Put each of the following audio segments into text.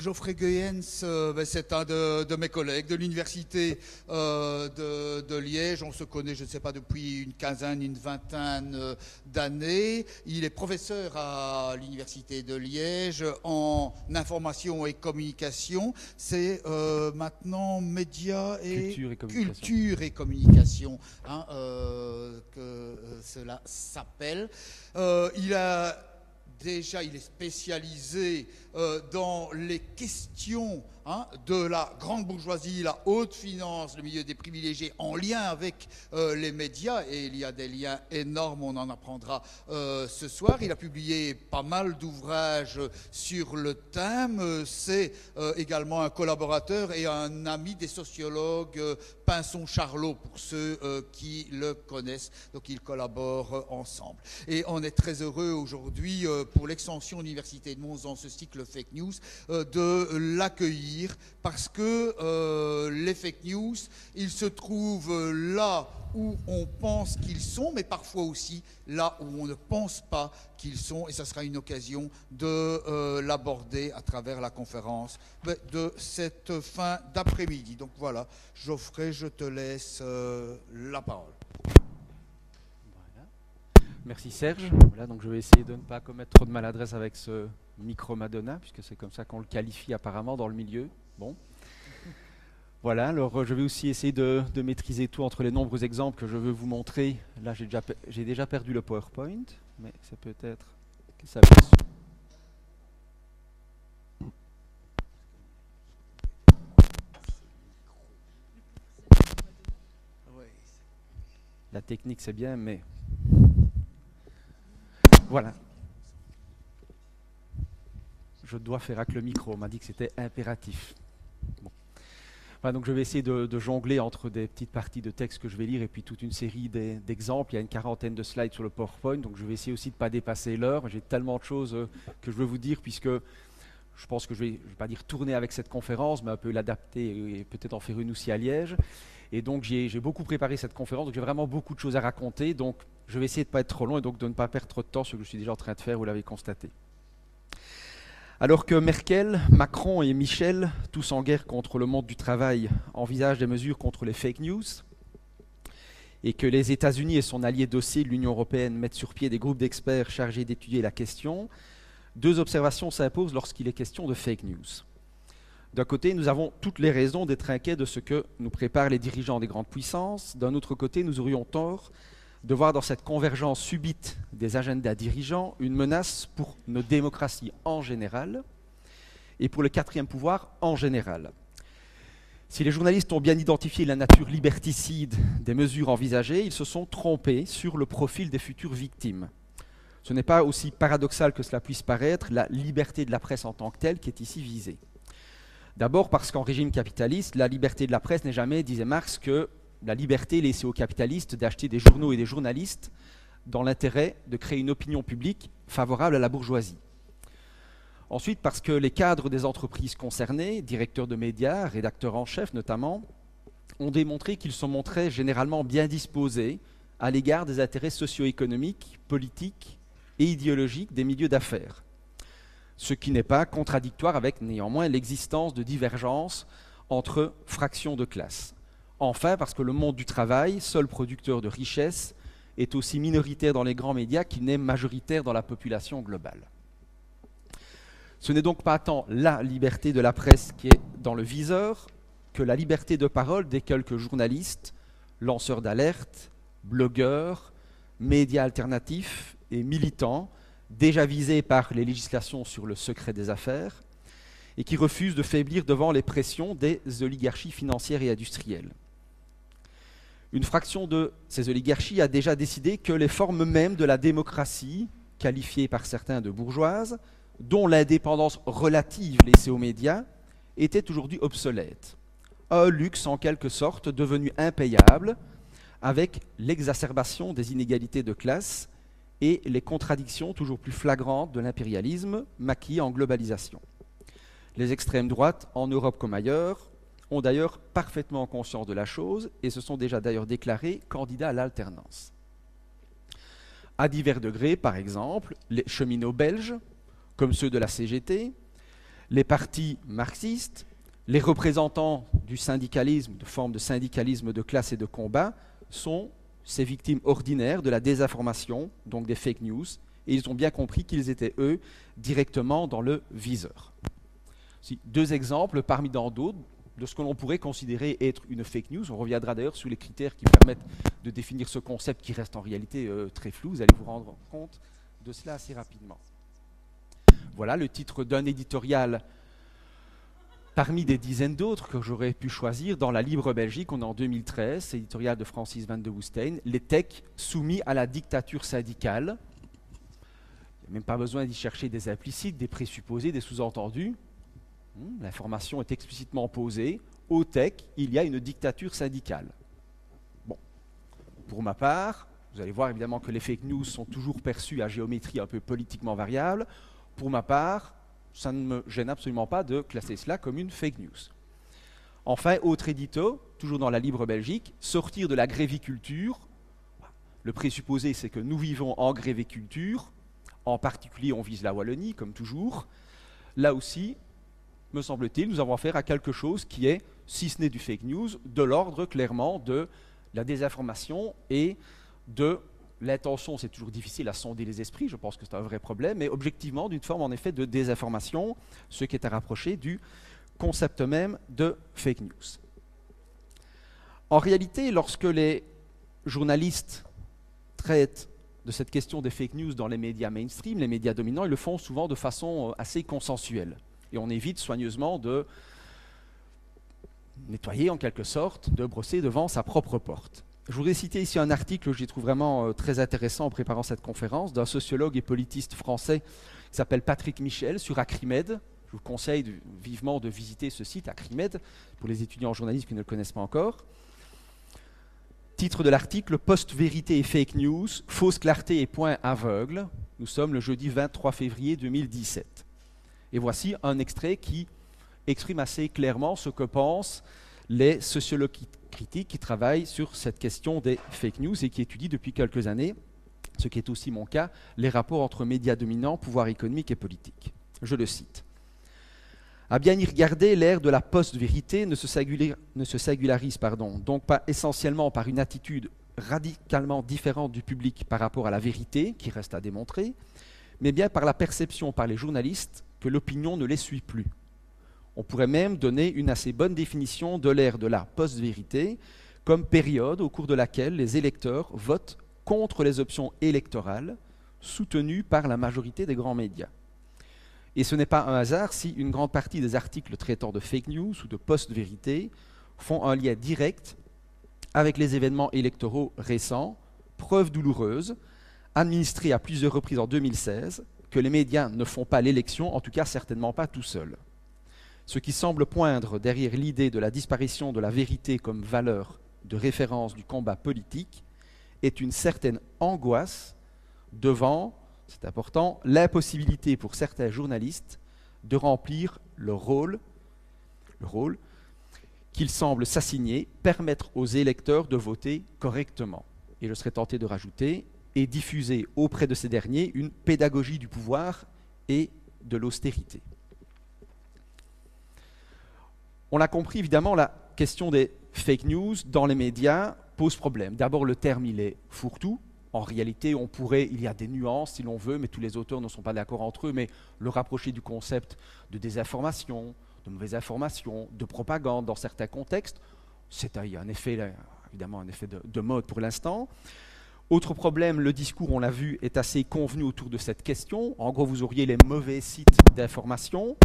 Geoffrey Goyens, euh, ben, c'est un de, mes collègues de l'université euh, de, Liège. On se connaît, je ne sais pas, depuis une quinzaine, une vingtaine euh, d'années. Il est professeur à l'université de Liège en information et communication. C'est maintenant médias et culture et communication, hein, que cela s'appelle. il a déjà, il est spécialisé euh, dans les questions hein, de la grande bourgeoisie, la haute finance, le milieu des privilégiés, en lien avec euh, les médias, et il y a des liens énormes, on en apprendra euh, ce soir. Il a publié pas mal d'ouvrages sur le thème. C'est également un collaborateur et un ami des sociologues Pinson Charlot, pour ceux qui le connaissent. Donc ils collaborent ensemble. Et on est très heureux aujourd'hui pour l'extension Université de Mons dans ce cycle fake news, euh, de l'accueillir parce que euh, les fake news, ils se trouvent là où on pense qu'ils sont, mais parfois aussi là où on ne pense pas qu'ils sont. Et ça sera une occasion de euh, l'aborder à travers la conférence de cette fin d'après-midi. Donc voilà, Geoffrey, je te laisse la parole. Merci Serge. Donc je vais essayer de ne pas commettre trop de maladresse avec ce micro Madonna, puisque c'est comme ça qu'on le qualifie apparemment dans le milieu. Bon. Voilà, alors je vais aussi essayer de, maîtriser tout entre les nombreux exemples que je veux vous montrer. Là, j'ai déjà, déjà perdu le PowerPoint, mais c'est peut-être que ça La technique, c'est bien, mais voilà. Je dois faire avec le micro. On m'a dit que c'était impératif. donc je vais essayer de, jongler entre des petites parties de texte que je vais lire et puis toute une série d'exemples. Il y a une quarantaine de slides sur le PowerPoint, donc je vais essayer aussi de ne pas dépasser l'heure. J'ai tellement de choses euh, que je veux vous dire puisque je pense que je vais, vais pas dire tourner avec cette conférence, mais un peu l'adapter et peut-être en faire une aussi à Liège. Et donc j'ai beaucoup préparé cette conférence, j'ai vraiment beaucoup de choses à raconter. Donc je vais essayer de ne pas être trop long et donc de ne pas perdre trop de temps, ce que je suis déjà en train de faire, vous l'avez constaté. Alors que Merkel, Macron et Michel, tous en guerre contre le monde du travail, envisagent des mesures contre les fake news, et que les États-Unis et son allié dossier, l'Union européenne, mettent sur pied des groupes d'experts chargés d'étudier la question, deux observations s'imposent lorsqu'il est question de fake news. D'un côté, nous avons toutes les raisons d'être inquiets de ce que nous préparent les dirigeants des grandes puissances. D'un autre côté, nous aurions tort de voir dans cette convergence subite des agendas dirigeants une menace pour nos démocraties en général et pour le quatrième pouvoir en général. Si les journalistes ont bien identifié la nature liberticide des mesures envisagées, ils se sont trompés sur le profil des futures victimes. Ce n'est pas aussi paradoxal que cela puisse paraître la liberté de la presse en tant que telle qui est ici visée. D'abord parce qu'en régime capitaliste, la liberté de la presse n'est jamais, disait Marx, que la liberté laissée aux capitalistes d'acheter des journaux et des journalistes dans l'intérêt de créer une opinion publique favorable à la bourgeoisie. Ensuite, parce que les cadres des entreprises concernées, directeurs de médias, rédacteurs en chef notamment, ont démontré qu'ils se montraient généralement bien disposés à l'égard des intérêts socio-économiques, politiques et idéologiques des milieux d'affaires. Ce qui n'est pas contradictoire avec néanmoins l'existence de divergences entre fractions de classe. Enfin, parce que le monde du travail, seul producteur de richesse, est aussi minoritaire dans les grands médias qu'il n'est majoritaire dans la population globale. Ce n'est donc pas tant la liberté de la presse qui est dans le viseur que la liberté de parole des quelques journalistes, lanceurs d'alerte, blogueurs, médias alternatifs et militants déjà visés par les législations sur le secret des affaires et qui refusent de faiblir devant les pressions des oligarchies financières et industrielles une fraction de ces oligarchies a déjà décidé que les formes mêmes de la démocratie, qualifiées par certains de bourgeoises, dont l'indépendance relative laissée aux médias, étaient aujourd'hui obsolètes. Un luxe en quelque sorte devenu impayable avec l'exacerbation des inégalités de classe et les contradictions toujours plus flagrantes de l'impérialisme maquis en globalisation. Les extrêmes droites, en Europe comme ailleurs, ont d'ailleurs parfaitement conscience de la chose et se sont déjà d'ailleurs déclarés candidats à l'alternance. À divers degrés, par exemple, les cheminots belges, comme ceux de la CGT, les partis marxistes, les représentants du syndicalisme, de formes de syndicalisme de classe et de combat, sont ces victimes ordinaires de la désinformation, donc des fake news, et ils ont bien compris qu'ils étaient, eux, directement dans le viseur. deux exemples parmi d'autres de ce que l'on pourrait considérer être une fake news. On reviendra d'ailleurs sur les critères qui permettent de définir ce concept qui reste en réalité euh, très flou. Vous allez vous rendre compte de cela assez rapidement. Voilà le titre d'un éditorial parmi des dizaines d'autres que j'aurais pu choisir dans la Libre Belgique. On est en 2013, éditorial de Francis van de Woestein, les techs soumis à la dictature syndicale. Il n'y a même pas besoin d'y chercher des implicites, des présupposés, des sous-entendus. Hmm, l'information est explicitement posée. Au tech, il y a une dictature syndicale. Bon, pour ma part, vous allez voir évidemment que les fake news sont toujours perçues à géométrie un peu politiquement variable. Pour ma part, ça ne me gêne absolument pas de classer cela comme une fake news. Enfin, autre édito, toujours dans la libre Belgique, sortir de la gréviculture. Le présupposé, c'est que nous vivons en gréviculture. En particulier, on vise la Wallonie, comme toujours. Là aussi, me semble-t-il, nous avons affaire à quelque chose qui est, si ce n'est du fake news, de l'ordre clairement de la désinformation et de l'intention. C'est toujours difficile à sonder les esprits, je pense que c'est un vrai problème, mais objectivement d'une forme en effet de désinformation, ce qui est à rapprocher du concept même de fake news. En réalité, lorsque les journalistes traitent de cette question des fake news dans les médias mainstream, les médias dominants, ils le font souvent de façon euh, assez consensuelle et on évite soigneusement de nettoyer en quelque sorte, de brosser devant sa propre porte. Je voudrais citer ici un article que j'ai trouvé vraiment euh, très intéressant en préparant cette conférence d'un sociologue et politiste français qui s'appelle Patrick Michel sur Acrimed. Je vous conseille vivement de visiter ce site, Acrimed, pour les étudiants en journalisme qui ne le connaissent pas encore. Titre de l'article Post-vérité et fake news, fausse clarté et point aveugle. Nous sommes le jeudi 23 février 2017. Et voici un extrait qui exprime assez clairement ce que pensent les sociologues critiques qui travaillent sur cette question des fake news et qui étudient depuis quelques années, ce qui est aussi mon cas, les rapports entre médias dominants, pouvoir économique et politique. Je le cite. À bien y regarder, l'ère de la post-vérité ne se, singularise, donc pas essentiellement par une attitude radicalement différente du public par rapport à la vérité, qui reste à démontrer, mais bien par la perception par les journalistes que l'opinion ne les suit plus. On pourrait même donner une assez bonne définition de l'ère de la post-vérité comme période au cours de laquelle les électeurs votent contre les options électorales soutenues par la majorité des grands médias. Et ce n'est pas un hasard si une grande partie des articles traitant de fake news ou de post-vérité font un lien direct avec les événements électoraux récents, preuve douloureuse, administrée à plusieurs reprises en 2016, que les médias ne font pas l'élection, en tout cas certainement pas tout seuls. Ce qui semble poindre derrière l'idée de la disparition de la vérité comme valeur de référence du combat politique est une certaine angoisse devant, c'est important, l'impossibilité pour certains journalistes de remplir leur rôle, le rôle qu'ils semblent s'assigner, permettre aux électeurs de voter correctement. Et je serais tenté de rajouter, et diffuser auprès de ces derniers une pédagogie du pouvoir et de l'austérité. On l'a compris, évidemment, la question des fake news dans les médias pose problème. D'abord, le terme, il est fourre-tout. En réalité, on pourrait, il y a des nuances si l'on veut, mais tous les auteurs ne sont pas d'accord entre eux, mais le rapprocher du concept de désinformation, de mauvaise information, de propagande dans certains contextes, c'est un, effet, évidemment, un effet de mode pour l'instant. Autre problème, le discours, on l'a vu, est assez convenu autour de cette question. En gros, vous auriez les mauvais sites d'information,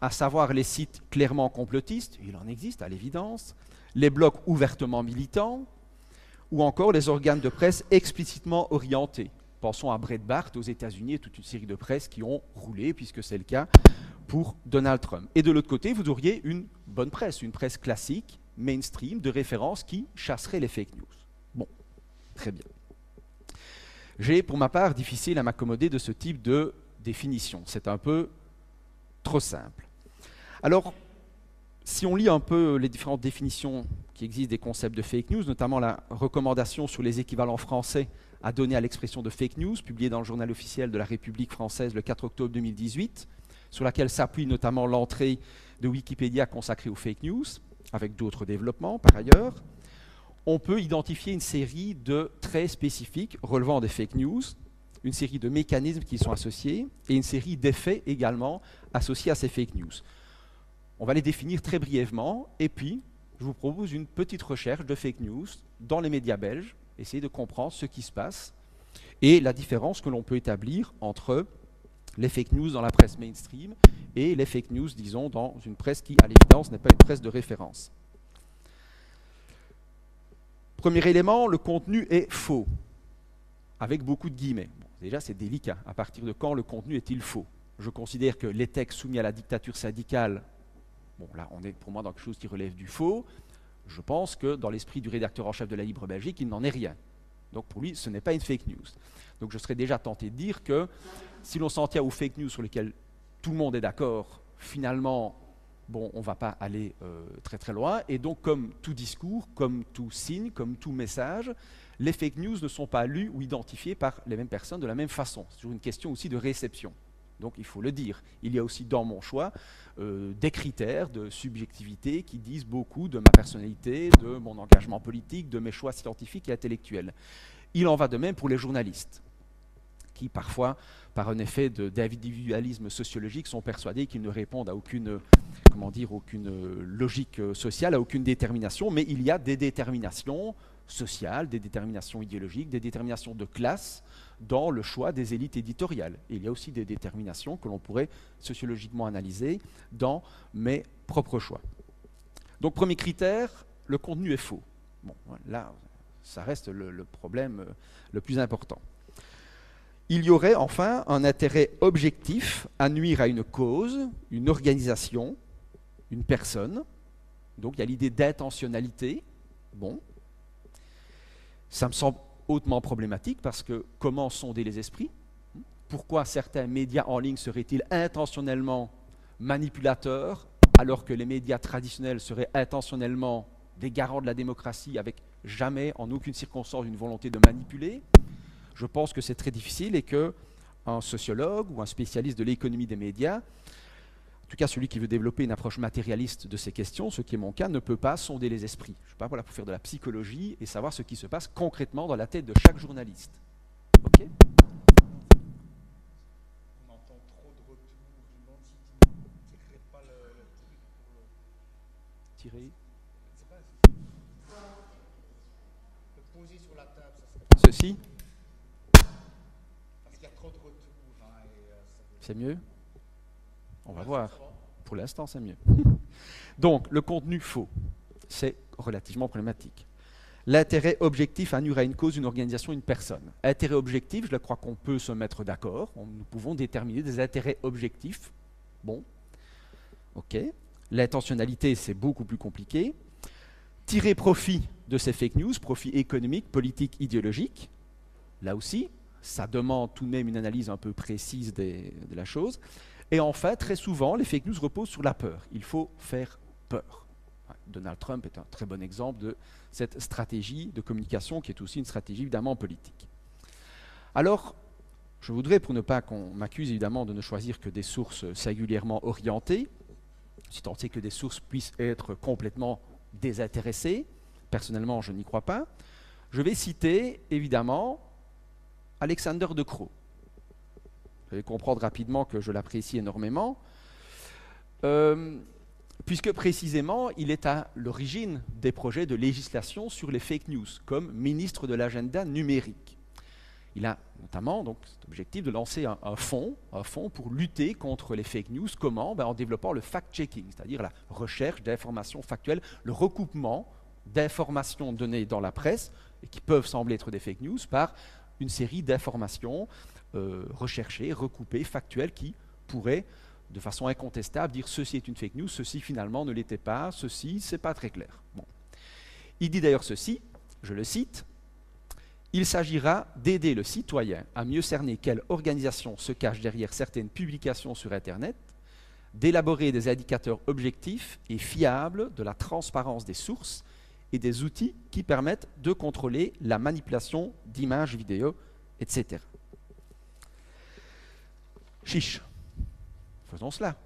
à savoir les sites clairement complotistes, il en existe à l'évidence, les blocs ouvertement militants, ou encore les organes de presse explicitement orientés. Pensons à Breitbart aux États-Unis et toute une série de presse qui ont roulé, puisque c'est le cas pour Donald Trump. Et de l'autre côté, vous auriez une bonne presse, une presse classique, mainstream, de référence qui chasserait les fake news. Très bien. J'ai, pour ma part, difficile à m'accommoder de ce type de définition. C'est un peu trop simple. Alors, si on lit un peu les différentes définitions qui existent des concepts de fake news, notamment la recommandation sur les équivalents français à donner à l'expression de fake news, publiée dans le journal officiel de la République française le 4 octobre 2018, sur laquelle s'appuie notamment l'entrée de Wikipédia consacrée aux fake news, avec d'autres développements par ailleurs, on peut identifier une série de traits spécifiques relevant des fake news, une série de mécanismes qui sont associés et une série d'effets également associés à ces fake news. On va les définir très brièvement et puis je vous propose une petite recherche de fake news dans les médias belges, essayer de comprendre ce qui se passe et la différence que l'on peut établir entre les fake news dans la presse mainstream et les fake news, disons, dans une presse qui, à l'évidence, n'est pas une presse de référence. Premier élément, le contenu est faux, avec beaucoup de guillemets. déjà, c'est délicat. À partir de quand le contenu est-il faux? Je considère que les textes soumis à la dictature syndicale, bon, là, on est pour moi dans quelque chose qui relève du faux. Je pense que dans l'esprit du rédacteur en chef de la Libre Belgique, il n'en est rien. Donc pour lui, ce n'est pas une fake news. Donc je serais déjà tenté de dire que si l'on s'en tient aux fake news sur lesquelles tout le monde est d'accord, finalement, bon, on ne va pas aller euh, très très loin. Et donc, comme tout discours, comme tout signe, comme tout message, les fake news ne sont pas lus ou identifiés par les mêmes personnes de la même façon. C'est une question aussi de réception. Donc il faut le dire. Il y a aussi dans mon choix euh, des critères de subjectivité qui disent beaucoup de ma personnalité, de mon engagement politique, de mes choix scientifiques et intellectuels. Il en va de même pour les journalistes, qui parfois, par un effet d'individualisme sociologique, sont persuadés qu'ils ne répondent à aucune, comment dire, aucune logique sociale, à aucune détermination, mais il y a des déterminations sociales, des déterminations idéologiques, des déterminations de classe dans le choix des élites éditoriales. Il y a aussi des déterminations que l'on pourrait sociologiquement analyser dans mes propres choix. Donc premier critère, le contenu est faux. Bon, là, ça reste le, problème euh, le plus important. Il y aurait enfin un intérêt objectif à nuire à une cause, une organisation, une personne. Donc il y a l'idée d'intentionnalité. Bon. Ça me semble hautement problématique parce que comment sonder les esprits? Pourquoi certains médias en ligne seraient-ils intentionnellement manipulateurs alors que les médias traditionnels seraient intentionnellement des garants de la démocratie avec jamais, en aucune circonstance, une volonté de manipuler? Je pense que c'est très difficile et que un sociologue ou un spécialiste de l'économie des médias, en tout cas celui qui veut développer une approche matérialiste de ces questions, ce qui est mon cas, ne peut pas sonder les esprits. Je ne suis pas voilà pour faire de la psychologie et savoir ce qui se passe concrètement dans la tête de chaque journaliste. Ok? On entend C'est mieux On va voir. Pour l'instant, c'est mieux. Donc, le contenu faux, c'est relativement problématique. L'intérêt objectif à nuire à une cause, une organisation, une personne. Intérêt objectif, je crois qu'on peut se mettre d'accord. Nous pouvons déterminer des intérêts objectifs. Bon, ok. L'intentionnalité, c'est beaucoup plus compliqué. Tirer profit de ces fake news, profit économique, politique, idéologique. Là aussi, ça demande tout de même une analyse un peu précise de la chose. Et enfin, très souvent, les fake news reposent sur la peur. Il faut faire peur. Donald Trump est un très bon exemple de cette stratégie de communication qui est aussi une stratégie évidemment politique. Alors, je voudrais, pour ne pas qu'on m'accuse évidemment de ne choisir que des sources singulièrement orientées, si tant est que des sources puissent être complètement désintéressées, personnellement je n'y crois pas, je vais citer évidemment Alexander de Croo. Vous allez comprendre rapidement que je l'apprécie énormément, euh, puisque précisément il est à l'origine des projets de législation sur les fake news, comme ministre de l'agenda numérique. Il a notamment donc, cet objectif de lancer un, fonds, un pour lutter contre les fake news. Comment? Ben, En développant le fact-checking, c'est-à-dire la recherche d'informations factuelles, le recoupement d'informations données dans la presse, qui peuvent sembler être des fake news, par une série d'informations euh, recherchées, recoupées, factuelles, qui pourraient, de façon incontestable, dire ceci est une fake news, ceci finalement ne l'était pas, ceci, c'est pas très clair. Il dit d'ailleurs ceci, je le cite, il s'agira d'aider le citoyen à mieux cerner quelle organisation se cache derrière certaines publications sur Internet, d'élaborer des indicateurs objectifs et fiables de la transparence des sources et des outils qui permettent de contrôler la manipulation d'images vidéo, etc. Chiche. Faisons cela.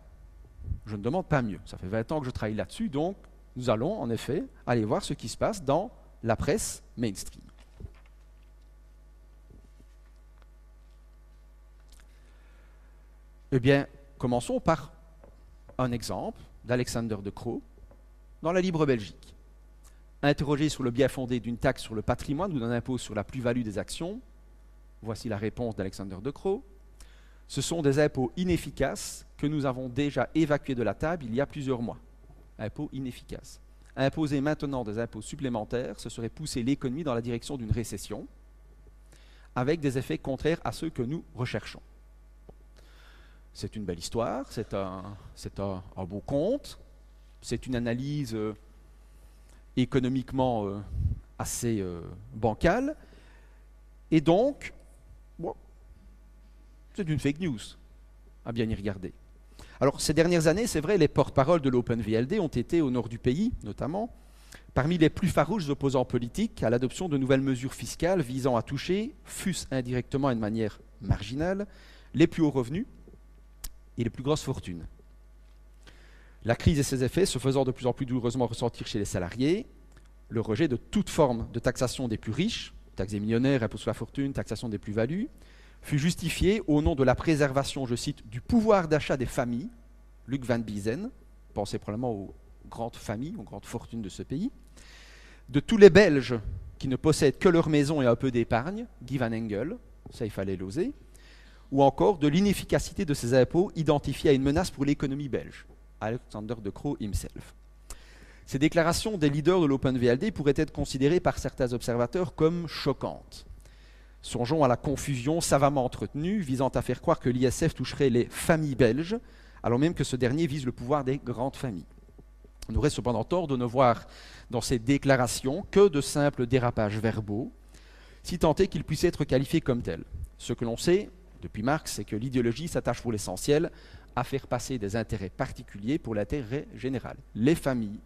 Je ne demande pas mieux. Ça fait 20 ans que je travaille là-dessus, donc nous allons en effet aller voir ce qui se passe dans la presse mainstream. Eh bien, commençons par un exemple d'Alexander de Croo dans la Libre Belgique. Interrogé sur le bien fondé d'une taxe sur le patrimoine ou d'un impôt sur la plus-value des actions, voici la réponse d'Alexander de Croo. Ce sont des impôts inefficaces que nous avons déjà évacués de la table il y a plusieurs mois. Impôts inefficaces. Imposer maintenant des impôts supplémentaires, ce serait pousser l'économie dans la direction d'une récession, avec des effets contraires à ceux que nous recherchons. C'est une belle histoire, c'est un, beau conte, c'est une analyse euh, économiquement euh, assez euh, et donc, c'est une fake news, à bien y regarder. Alors, ces dernières années, c'est vrai, les porte-paroles de l'OpenVLD ont été, au nord du pays notamment, parmi les plus farouches opposants politiques à l'adoption de nouvelles mesures fiscales visant à toucher, fût-ce indirectement et de manière marginale, les plus hauts revenus et les plus grosses fortunes. La crise et ses effets se faisant de plus en plus douloureusement ressentir chez les salariés, le rejet de toute forme de taxation des plus riches, taxes des millionnaires, impôts sur la fortune, taxation des plus-values, fut justifié au nom de la préservation, je cite, du pouvoir d'achat des familles, Luc Van Biesen, pensez probablement aux grandes familles, aux grandes fortunes de ce pays, de tous les Belges qui ne possèdent que leur maison et un peu d'épargne, Guy Van Engel, ça il fallait l'oser, ou encore de l'inefficacité de ces impôts identifiés à une menace pour l'économie belge, Alexander de Croo himself. Ces déclarations des leaders de l'OpenVLD pourraient être considérées par certains observateurs comme choquantes. Songeons à la confusion savamment entretenue visant à faire croire que l'ISF toucherait les familles belges, alors même que ce dernier vise le pouvoir des grandes familles. On aurait cependant tort de ne voir dans ces déclarations que de simples dérapages verbaux, si tant est qu'ils puissent être qualifiés comme tels. Ce que l'on sait depuis Marx, c'est que l'idéologie s'attache pour l'essentiel à faire passer des intérêts particuliers pour l'intérêt général. Les familles,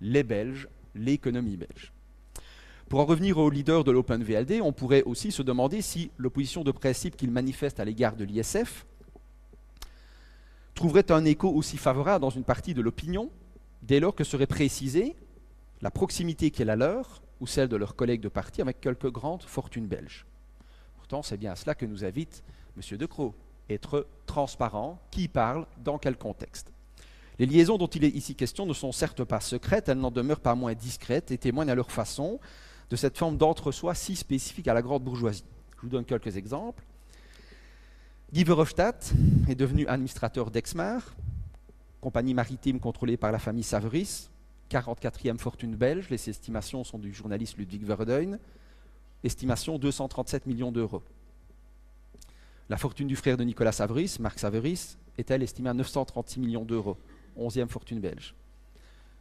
les Belges, l'économie belge. Pour en revenir au leader de l'OpenVLD, on pourrait aussi se demander si l'opposition de principe qu'il manifeste à l'égard de l'ISF trouverait un écho aussi favorable dans une partie de l'opinion, dès lors que serait précisée la proximité qui est la leur ou celle de leurs collègues de parti avec quelques grandes fortunes belges. Pourtant, c'est bien à cela que nous invite M. De Croo, être transparent, qui parle, dans quel contexte. Les liaisons dont il est ici question ne sont certes pas secrètes, elles n'en demeurent pas moins discrètes et témoignent à leur façon de cette forme d'entre-soi si spécifique à la grande bourgeoisie. Je vous donne quelques exemples. Guy Verhofstadt est devenu administrateur d'Exmar, compagnie maritime contrôlée par la famille Saveris, 44e fortune belge, les estimations sont du journaliste Ludwig Verdeun, estimation 237 millions d'euros. La fortune du frère de Nicolas Saveris, Marc Saveris, est-elle estimée à 936 millions d'euros, 11e fortune belge.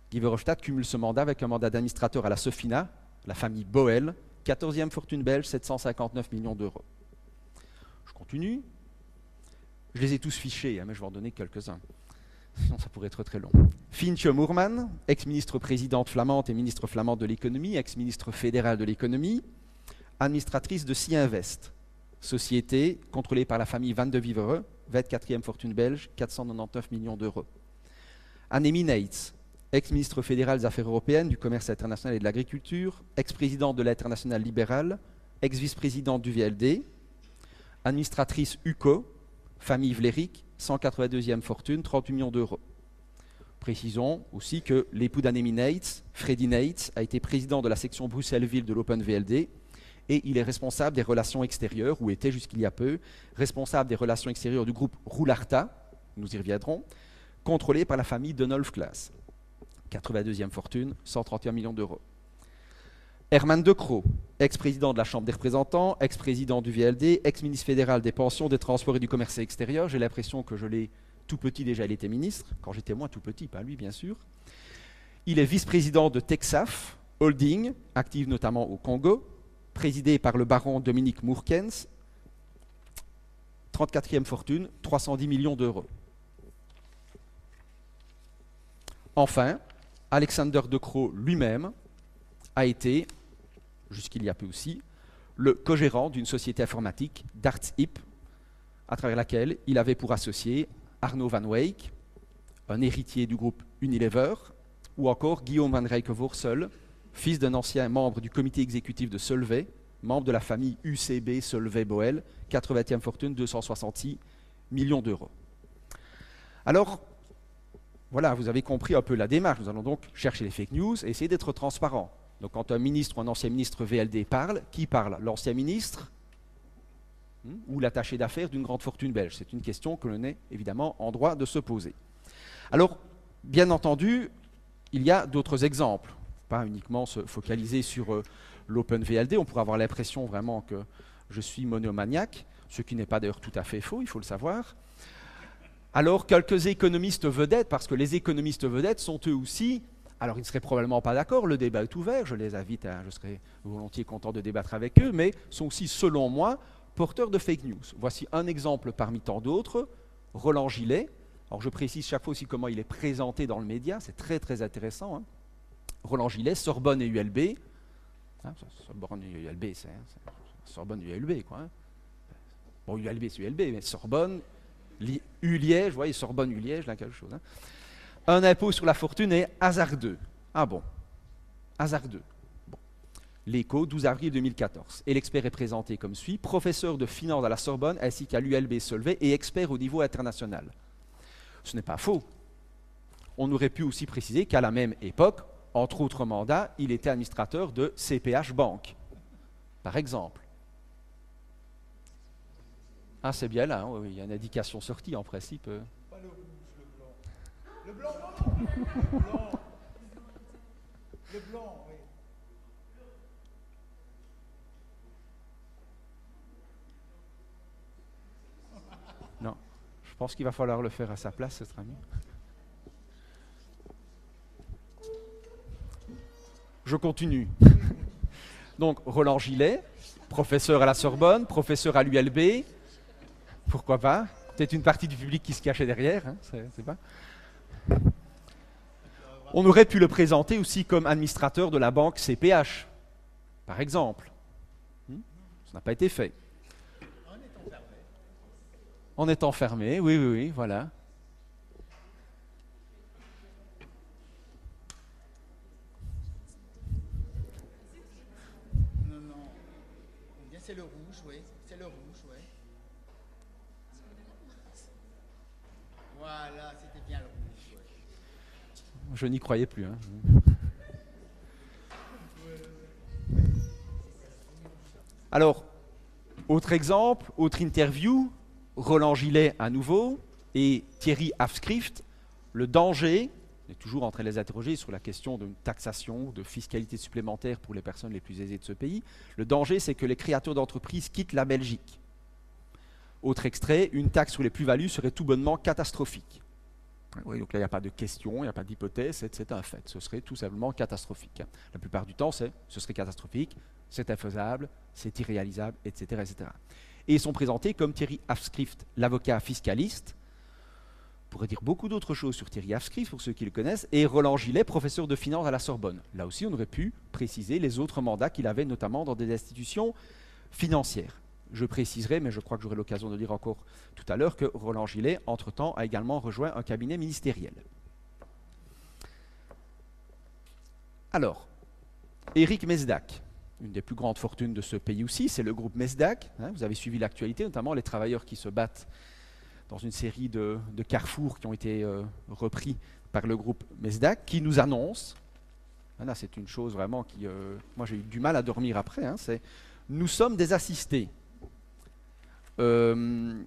Guy Verhofstadt cumule ce mandat avec un mandat d'administrateur à la Sofina, la famille Boel, 14e fortune belge, 759 millions d'euros. Je continue. Je les ai tous fichés, hein, mais je vais en donner quelques-uns. Sinon, ça pourrait être très long. Fintje Moerman, ex-ministre présidente flamande et ministre flamande de l'économie, ex-ministre fédéral de l'économie, administratrice de Invest, société contrôlée par la famille Van de Vivere, 24e fortune belge, 499 millions d'euros. Annemie Neitz, ex-ministre fédéral des Affaires européennes, du commerce international et de l'agriculture, ex-présidente de l'Internationale libérale, ex-vice-présidente du VLD, administratrice UCO, famille Vlerick, 182e fortune, 38 millions d'euros. Précisons aussi que l'époux d'Annemie Neitz, Freddy Neitz, a été président de la section Bruxelles-Ville de l'Open VLD et il est responsable des relations extérieures, ou était jusqu'il y a peu, responsable des relations extérieures du groupe Roularta, nous y reviendrons, contrôlé par la famille Donolf Class. 82e fortune, 131 millions d'euros. Herman De Croo, ex-président de la Chambre des représentants, ex-président du VLD, ex-ministre fédéral des pensions, des transports et du commerce extérieur. J'ai l'impression que je l'ai tout petit déjà, il était ministre, quand j'étais moins tout petit, pas lui bien sûr. Il est vice-président de Texaf Holding, active notamment au Congo, présidé par le baron Dominique Mourkens, 34e fortune, 310 millions d'euros. Enfin, Alexander De Croo lui-même a été, jusqu'il y a peu aussi, le co-gérant d'une société informatique, DartsHip, à travers laquelle il avait pour associé Arnaud Van Weyck, un héritier du groupe Unilever, ou encore Guillaume Van Rijkenvoort fils d'un ancien membre du comité exécutif de Solvay, membre de la famille UCB Solvay-Boel, 80e fortune, 266 millions d'euros. Alors, voilà, vous avez compris un peu la démarche. Nous allons donc chercher les fake news et essayer d'être transparent. Donc quand un ministre ou un ancien ministre VLD parle, qui parle? L'ancien ministre hmm, ou l'attaché d'affaires d'une grande fortune belge? C'est une question que l'on est évidemment en droit de se poser. Alors, bien entendu, il y a d'autres exemples. Pas uniquement se focaliser sur euh, l'Open VLD. On pourrait avoir l'impression vraiment que je suis monomaniaque, ce qui n'est pas d'ailleurs tout à fait faux, il faut le savoir. Alors quelques économistes vedettes, parce que les économistes vedettes sont eux aussi, alors ils ne seraient probablement pas d'accord, le débat est ouvert, je les invite, à, je serais volontiers content de débattre avec eux, mais sont aussi, selon moi, porteurs de fake news. Voici un exemple parmi tant d'autres, Roland Gillet. Alors je précise chaque fois aussi comment il est présenté dans le média, c'est très très intéressant. Hein. Roland Gillet, Sorbonne et ULB. Hein, Sorbonne et ULB, c'est Sorbonne et ULB, quoi. Hein. Bon, ULB, c'est ULB, mais Sorbonne, U-Liège, vous voyez, Sorbonne, U-Liège, là, quelque chose. Hein. Un impôt sur la fortune est hasardeux. Ah bon Hasardeux. Bon. L'écho, 12 avril 2014. Et l'expert est présenté comme suit professeur de finance à la Sorbonne ainsi qu'à l'ULB Solvay et expert au niveau international. Ce n'est pas faux. On aurait pu aussi préciser qu'à la même époque, entre autres mandats, il était administrateur de CPH Bank, par exemple. Ah, c'est bien là, hein, il y a une indication sortie en principe. Pas le rouge, le blanc. Le blanc, non, le blanc. Oui. Non, je pense qu'il va falloir le faire à sa place, ce sera Je continue. Donc, Roland Gillet, professeur à la Sorbonne, professeur à l'ULB, pourquoi pas? Peut-être une partie du public qui se cachait derrière, hein, pas? On aurait pu le présenter aussi comme administrateur de la banque CPH, par exemple. Hmm? Ça n'a pas été fait. En étant fermé, oui, oui, oui, voilà. Non, non. C'est le rouge, oui. C'est le rouge, oui. Voilà, c'était bien le rouge. Je n'y croyais plus. Hein. Alors, autre exemple, autre interview, Roland Gillet à nouveau et Thierry Afskrift, le danger, on est toujours en train de les interroger sur la question d'une taxation, de fiscalité supplémentaire pour les personnes les plus aisées de ce pays. Le danger, c'est que les créateurs d'entreprises quittent la Belgique. Autre extrait, une taxe sur les plus-values serait tout bonnement catastrophique. Donc là, il n'y a pas de question, il n'y a pas d'hypothèse, c'est un fait. Ce serait tout simplement catastrophique. La plupart du temps, ce serait catastrophique, c'est infaisable, c'est irréalisable, etc., etc. Et ils sont présentés comme Thierry Afskrift, l'avocat fiscaliste. On pourrait dire beaucoup d'autres choses sur Thierry Afskrift, pour ceux qui le connaissent, et Roland Gillet, professeur de finance à la Sorbonne. Là aussi, on aurait pu préciser les autres mandats qu'il avait, notamment dans des institutions financières. Je préciserai, mais je crois que j'aurai l'occasion de dire encore tout à l'heure, que Roland Gillet, entre-temps, a également rejoint un cabinet ministériel. Alors, Éric Mesdac, une des plus grandes fortunes de ce pays aussi, c'est le groupe Mesdac. Hein, vous avez suivi l'actualité, notamment les travailleurs qui se battent dans une série de, carrefours qui ont été euh, repris par le groupe Mesdac, qui nous annonce, hein, là c'est une chose vraiment qui, euh, moi j'ai eu du mal à dormir après, hein, c'est nous sommes des assistés. Euh,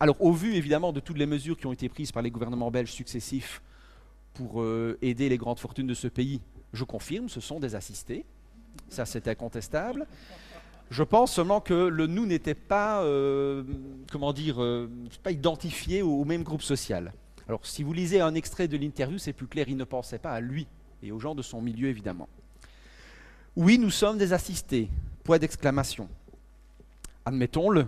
alors, au vu évidemment de toutes les mesures qui ont été prises par les gouvernements belges successifs pour euh, aider les grandes fortunes de ce pays, je confirme, ce sont des assistés. Ça, c'est incontestable. Je pense seulement que le nous n'était pas, euh, comment dire, pas identifié au, même groupe social. Alors, si vous lisez un extrait de l'interview, c'est plus clair, il ne pensait pas à lui et aux gens de son milieu, évidemment. Oui, nous sommes des assistés. Point d'exclamation. Admettons-le,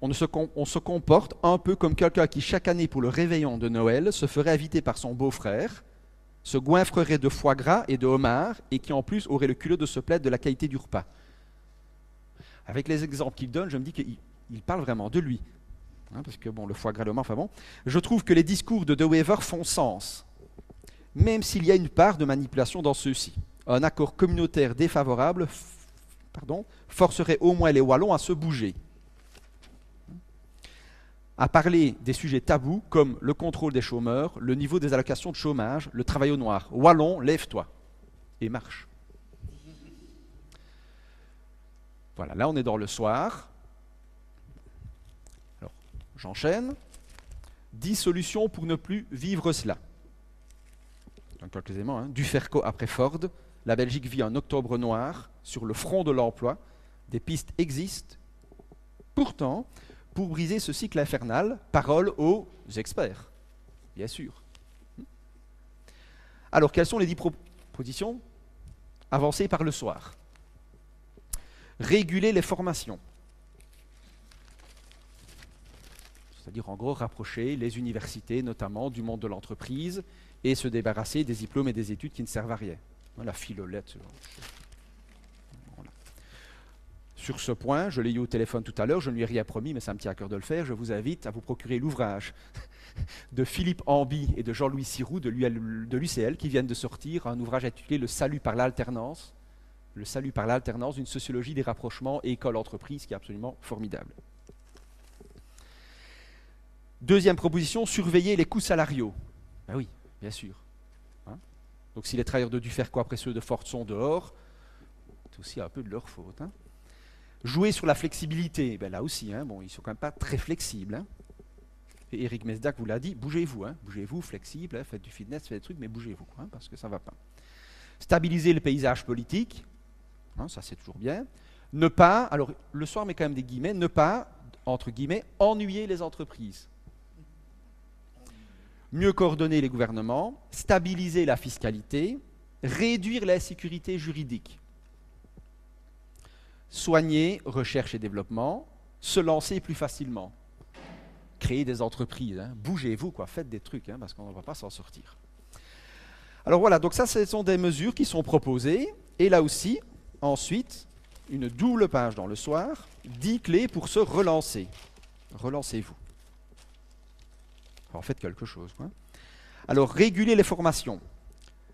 on, se comporte un peu comme quelqu'un qui, chaque année pour le réveillon de Noël, se ferait inviter par son beau-frère, se goinfrerait de foie gras et de homard, et qui en plus aurait le culot de se plaindre de la qualité du repas. Avec les exemples qu'il donne, je me dis qu'il parle vraiment de lui. hein, parce que bon, le foie gras, le enfin bon, je trouve que les discours de De Wever font sens, même s'il y a une part de manipulation dans ceux-ci. Un accord communautaire défavorable forcerait au moins les Wallons à se bouger à parler des sujets tabous comme le contrôle des chômeurs, le niveau des allocations de chômage, le travail au noir. Wallon, lève-toi et marche. Voilà, là on est dans le soir. Alors, j'enchaîne. Dix solutions pour ne plus vivre cela. Donc, éléments. Hein. Du Ferco après Ford. La Belgique vit un octobre noir sur le front de l'emploi. Des pistes existent. Pourtant, pour briser ce cycle infernal, parole aux experts, bien sûr. Alors, quelles sont les dix propositions Avancer par le soir? Réguler les formations. C'est-à-dire, en gros, rapprocher les universités, notamment, du monde de l'entreprise, et se débarrasser des diplômes et des études qui ne servent à rien. La philolette, sur ce point, je l'ai eu au téléphone tout à l'heure, je ne lui ai rien promis, mais ça me tient à cœur de le faire. Je vous invite à vous procurer l'ouvrage de Philippe Ambi et de Jean-Louis Siroux de l'UCL qui viennent de sortir un ouvrage intitulé Le salut par l'alternance. Le salut par l'alternance, une sociologie des rapprochements école-entreprise qui est absolument formidable. Deuxième proposition, surveiller les coûts salariaux. Ben oui, bien sûr. Hein? Donc si les travailleurs de quoi après ceux de Fort sont dehors, c'est aussi un peu de leur faute. Hein. Jouer sur la flexibilité, ben là aussi, hein, bon, ils ne sont quand même pas très flexibles. Hein. Et Eric vous l'a dit, bougez-vous, hein, bougez-vous, flexible, hein, faites du fitness, faites des trucs, mais bougez-vous, parce que ça ne va pas. Stabiliser le paysage politique, ça c'est toujours bien. Ne pas, alors le soir mais quand même des guillemets, ne pas, entre guillemets, ennuyer les entreprises. Mieux coordonner les gouvernements, stabiliser la fiscalité, réduire la sécurité juridique soigner, recherche et développement, se lancer plus facilement, créer des entreprises, hein. bougez-vous, quoi, faites des trucs, hein, parce qu'on ne va pas s'en sortir. Alors voilà, donc ça, ce sont des mesures qui sont proposées, et là aussi, ensuite, une double page dans le soir, 10 clés pour se relancer. Relancez-vous. Alors faites quelque chose. Alors, réguler les formations.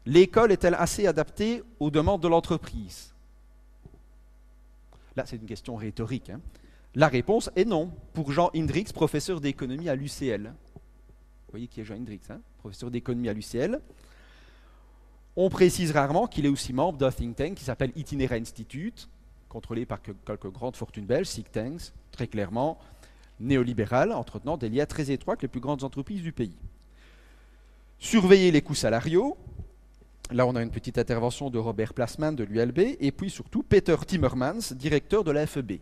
L'école est-elle assez adaptée aux demandes de l'entreprise? Là, c'est une question rhétorique. Hein. La réponse est non, pour Jean Hendrix, professeur d'économie à l'UCL. Vous voyez qui est Jean Hendrix, hein, professeur d'économie à l'UCL. On précise rarement qu'il est aussi membre d'un think tank qui s'appelle Itinéraire Institute, contrôlé par quelques grandes fortunes belges, think tanks, très clairement néolibéral, entretenant des liens très étroits avec les plus grandes entreprises du pays. Surveiller les coûts salariaux, Là, on a une petite intervention de Robert Plasman de l'ULB, et puis surtout Peter Timmermans, directeur de la FEB.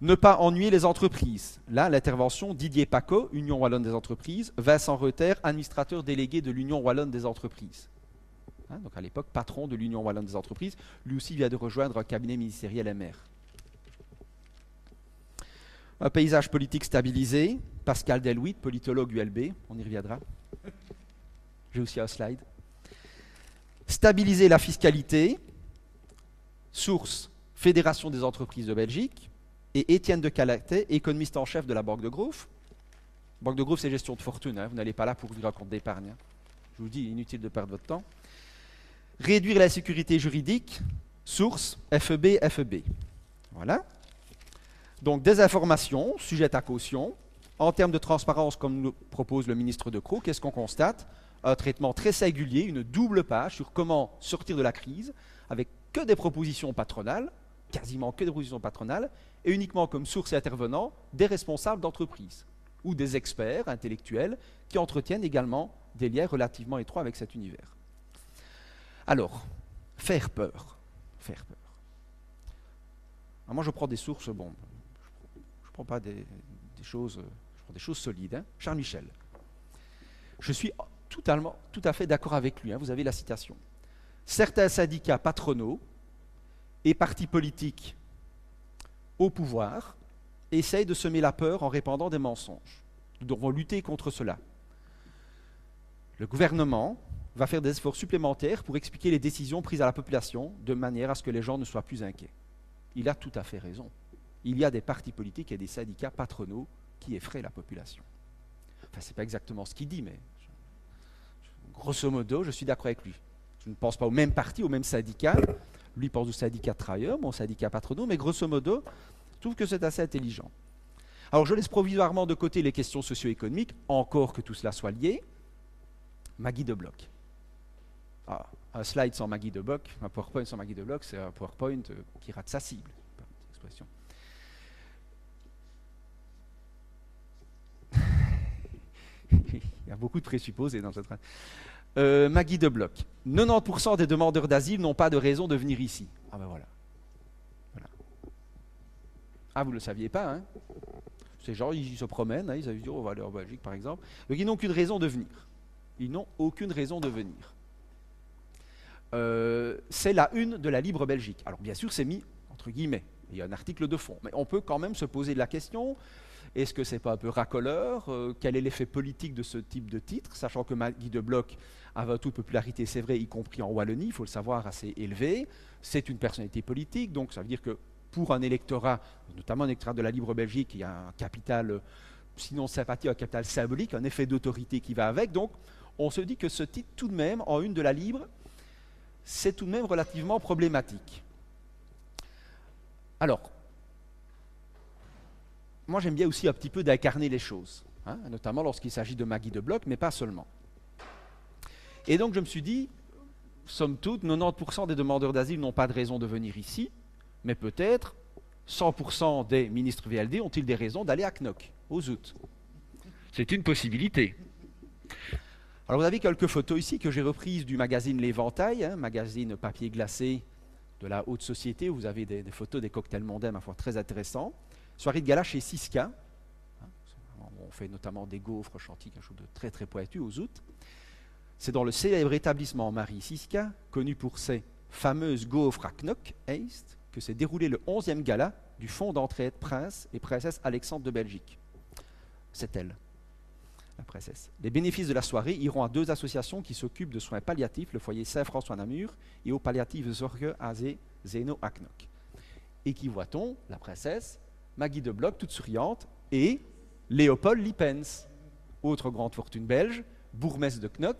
Ne pas ennuyer les entreprises. Là, l'intervention Didier Paco, Union Wallonne des entreprises, Vincent Reuter, administrateur délégué de l'Union Wallonne des entreprises. Hein, donc à l'époque, patron de l'Union Wallonne des entreprises, lui aussi vient de rejoindre un cabinet ministériel MR. Un paysage politique stabilisé, Pascal Delwitt, politologue ULB, on y reviendra. J'ai aussi un slide. Stabiliser la fiscalité, source Fédération des entreprises de Belgique, et Étienne de Calatet, économiste en chef de la Banque de Groof. Banque de Groof, c'est gestion de fortune, hein. vous n'allez pas là pour ouvrir un compte d'épargne. Hein. Je vous dis, inutile de perdre votre temps. Réduire la sécurité juridique, source FEB, FEB. Voilà. Donc des informations sujettes à caution. En termes de transparence, comme nous propose le ministre de Croo, qu'est-ce qu'on constate? Un traitement très singulier, une double page sur comment sortir de la crise, avec que des propositions patronales, quasiment que des propositions patronales, et uniquement comme source et intervenant des responsables d'entreprise ou des experts intellectuels qui entretiennent également des liens relativement étroits avec cet univers. Alors, faire peur. Faire peur. moi, je prends des sources, bon, je ne prends pas des, choses, je prends des choses solides. Hein. Charles Michel. Je suis tout à fait d'accord avec lui. Hein, vous avez la citation. Certains syndicats patronaux et partis politiques au pouvoir essayent de semer la peur en répandant des mensonges. Nous devons lutter contre cela. Le gouvernement va faire des efforts supplémentaires pour expliquer les décisions prises à la population de manière à ce que les gens ne soient plus inquiets. Il a tout à fait raison. il y a des partis politiques et des syndicats patronaux qui effraient la population. Enfin, ce n'est pas exactement ce qu'il dit, mais grosso modo, je suis d'accord avec lui. Je ne pense pas au même parti, au même syndicat. Lui pense au syndicat de travailleurs, mon syndicat patronaux, mais grosso modo, je trouve que c'est assez intelligent. Alors je laisse provisoirement de côté les questions socio-économiques, encore que tout cela soit lié. Maggie de Bloch. Ah, un slide sans Maggie de Bloch, un PowerPoint sans Maggie de Bloch, c'est un PowerPoint euh, qui rate sa cible. Expression. Il y a beaucoup de présupposés dans cette euh, Maggie de Bloch. 90% des demandeurs d'asile n'ont pas de raison de venir ici. Ah ben voilà. Ah, vous ne le saviez pas, hein? Ces gens, ils se promènent, hein, ils avaient dit, oh, on va aller en Belgique, par exemple. Donc, ils n'ont aucune raison de venir. Ils n'ont aucune raison de venir. Euh, c'est la une de la Libre Belgique. Alors, bien sûr, c'est mis entre guillemets. Il y a un article de fond. Mais on peut quand même se poser la question est-ce que c'est pas un peu racoleur euh, Quel est l'effet politique de ce type de titre Sachant que Maggie de Bloch avait toute popularité, c'est vrai, y compris en Wallonie, il faut le savoir, assez élevé. C'est une personnalité politique, donc ça veut dire que pour un électorat, notamment un électorat de la Libre Belgique, il y a un capital, sinon sympathie, un capital symbolique, un effet d'autorité qui va avec. Donc on se dit que ce titre, tout de même, en une de la Libre, c'est tout de même relativement problématique. Alors, moi j'aime bien aussi un petit peu d'incarner les choses, hein, notamment lorsqu'il s'agit de Maggie de Bloch, mais pas seulement. Et donc je me suis dit, somme toute, 90% des demandeurs d'asile n'ont pas de raison de venir ici, mais peut-être 100% des ministres VLD ont-ils des raisons d'aller à Knock, aux Zout. C'est une possibilité. Alors vous avez quelques photos ici que j'ai reprises du magazine L'Éventail, hein, magazine papier glacé de la haute société, où vous avez des, photos des cocktails mondains, ma foi, très intéressants. Soirée de gala chez Siska. Hein, on fait notamment des gaufres chantilly, quelque chose de très très pointu aux août. C'est dans le célèbre établissement Marie Siska, connu pour ses fameuses gaufres à Knock, Eist, que s'est déroulé le 11e gala du Fonds d'entraide Prince et Princesse Alexandre de Belgique. C'est elle, la princesse. Les bénéfices de la soirée iront à deux associations qui s'occupent de soins palliatifs, le foyer Saint-François Namur et au palliatif Zorge Azé Zeno Aknok. Et qui voit-on La princesse, Maggie de Bloch, toute souriante, et Léopold Lippens, autre grande fortune belge, bourgmestre de Knock,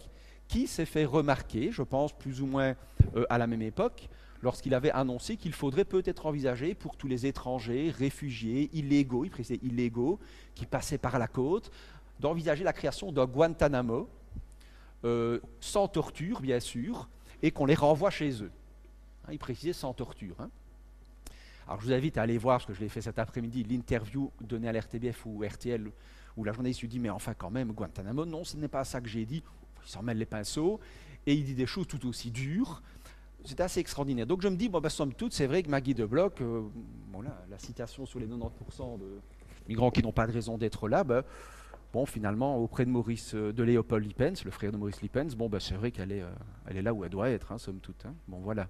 qui s'est fait remarquer, je pense plus ou moins euh, à la même époque, lorsqu'il avait annoncé qu'il faudrait peut-être envisager pour tous les étrangers, réfugiés, illégaux, il précisait illégaux, qui passaient par la côte, d'envisager la création d'un Guantanamo, euh, sans torture bien sûr, et qu'on les renvoie chez eux. Hein, il précisait sans torture. Hein. Alors je vous invite à aller voir, ce que je l'ai fait cet après-midi, l'interview donnée à l'RTBF ou RTL, où la journaliste lui dit, mais enfin quand même, Guantanamo, non, ce n'est pas ça que j'ai dit. Il s'en mêle les pinceaux, et il dit des choses tout aussi dures. C'est assez extraordinaire. Donc je me dis, bon, ben, somme toute, c'est vrai que Maggie de Bloch, euh, la citation sur les 90% de migrants qui n'ont pas de raison d'être là, ben, bon, finalement, auprès de Maurice, euh, de Léopold Lippens, le frère de Maurice Lippens, bon, ben, c'est vrai qu'elle est, euh, elle est là où elle doit être, hein, somme toute. Hein. Bon, voilà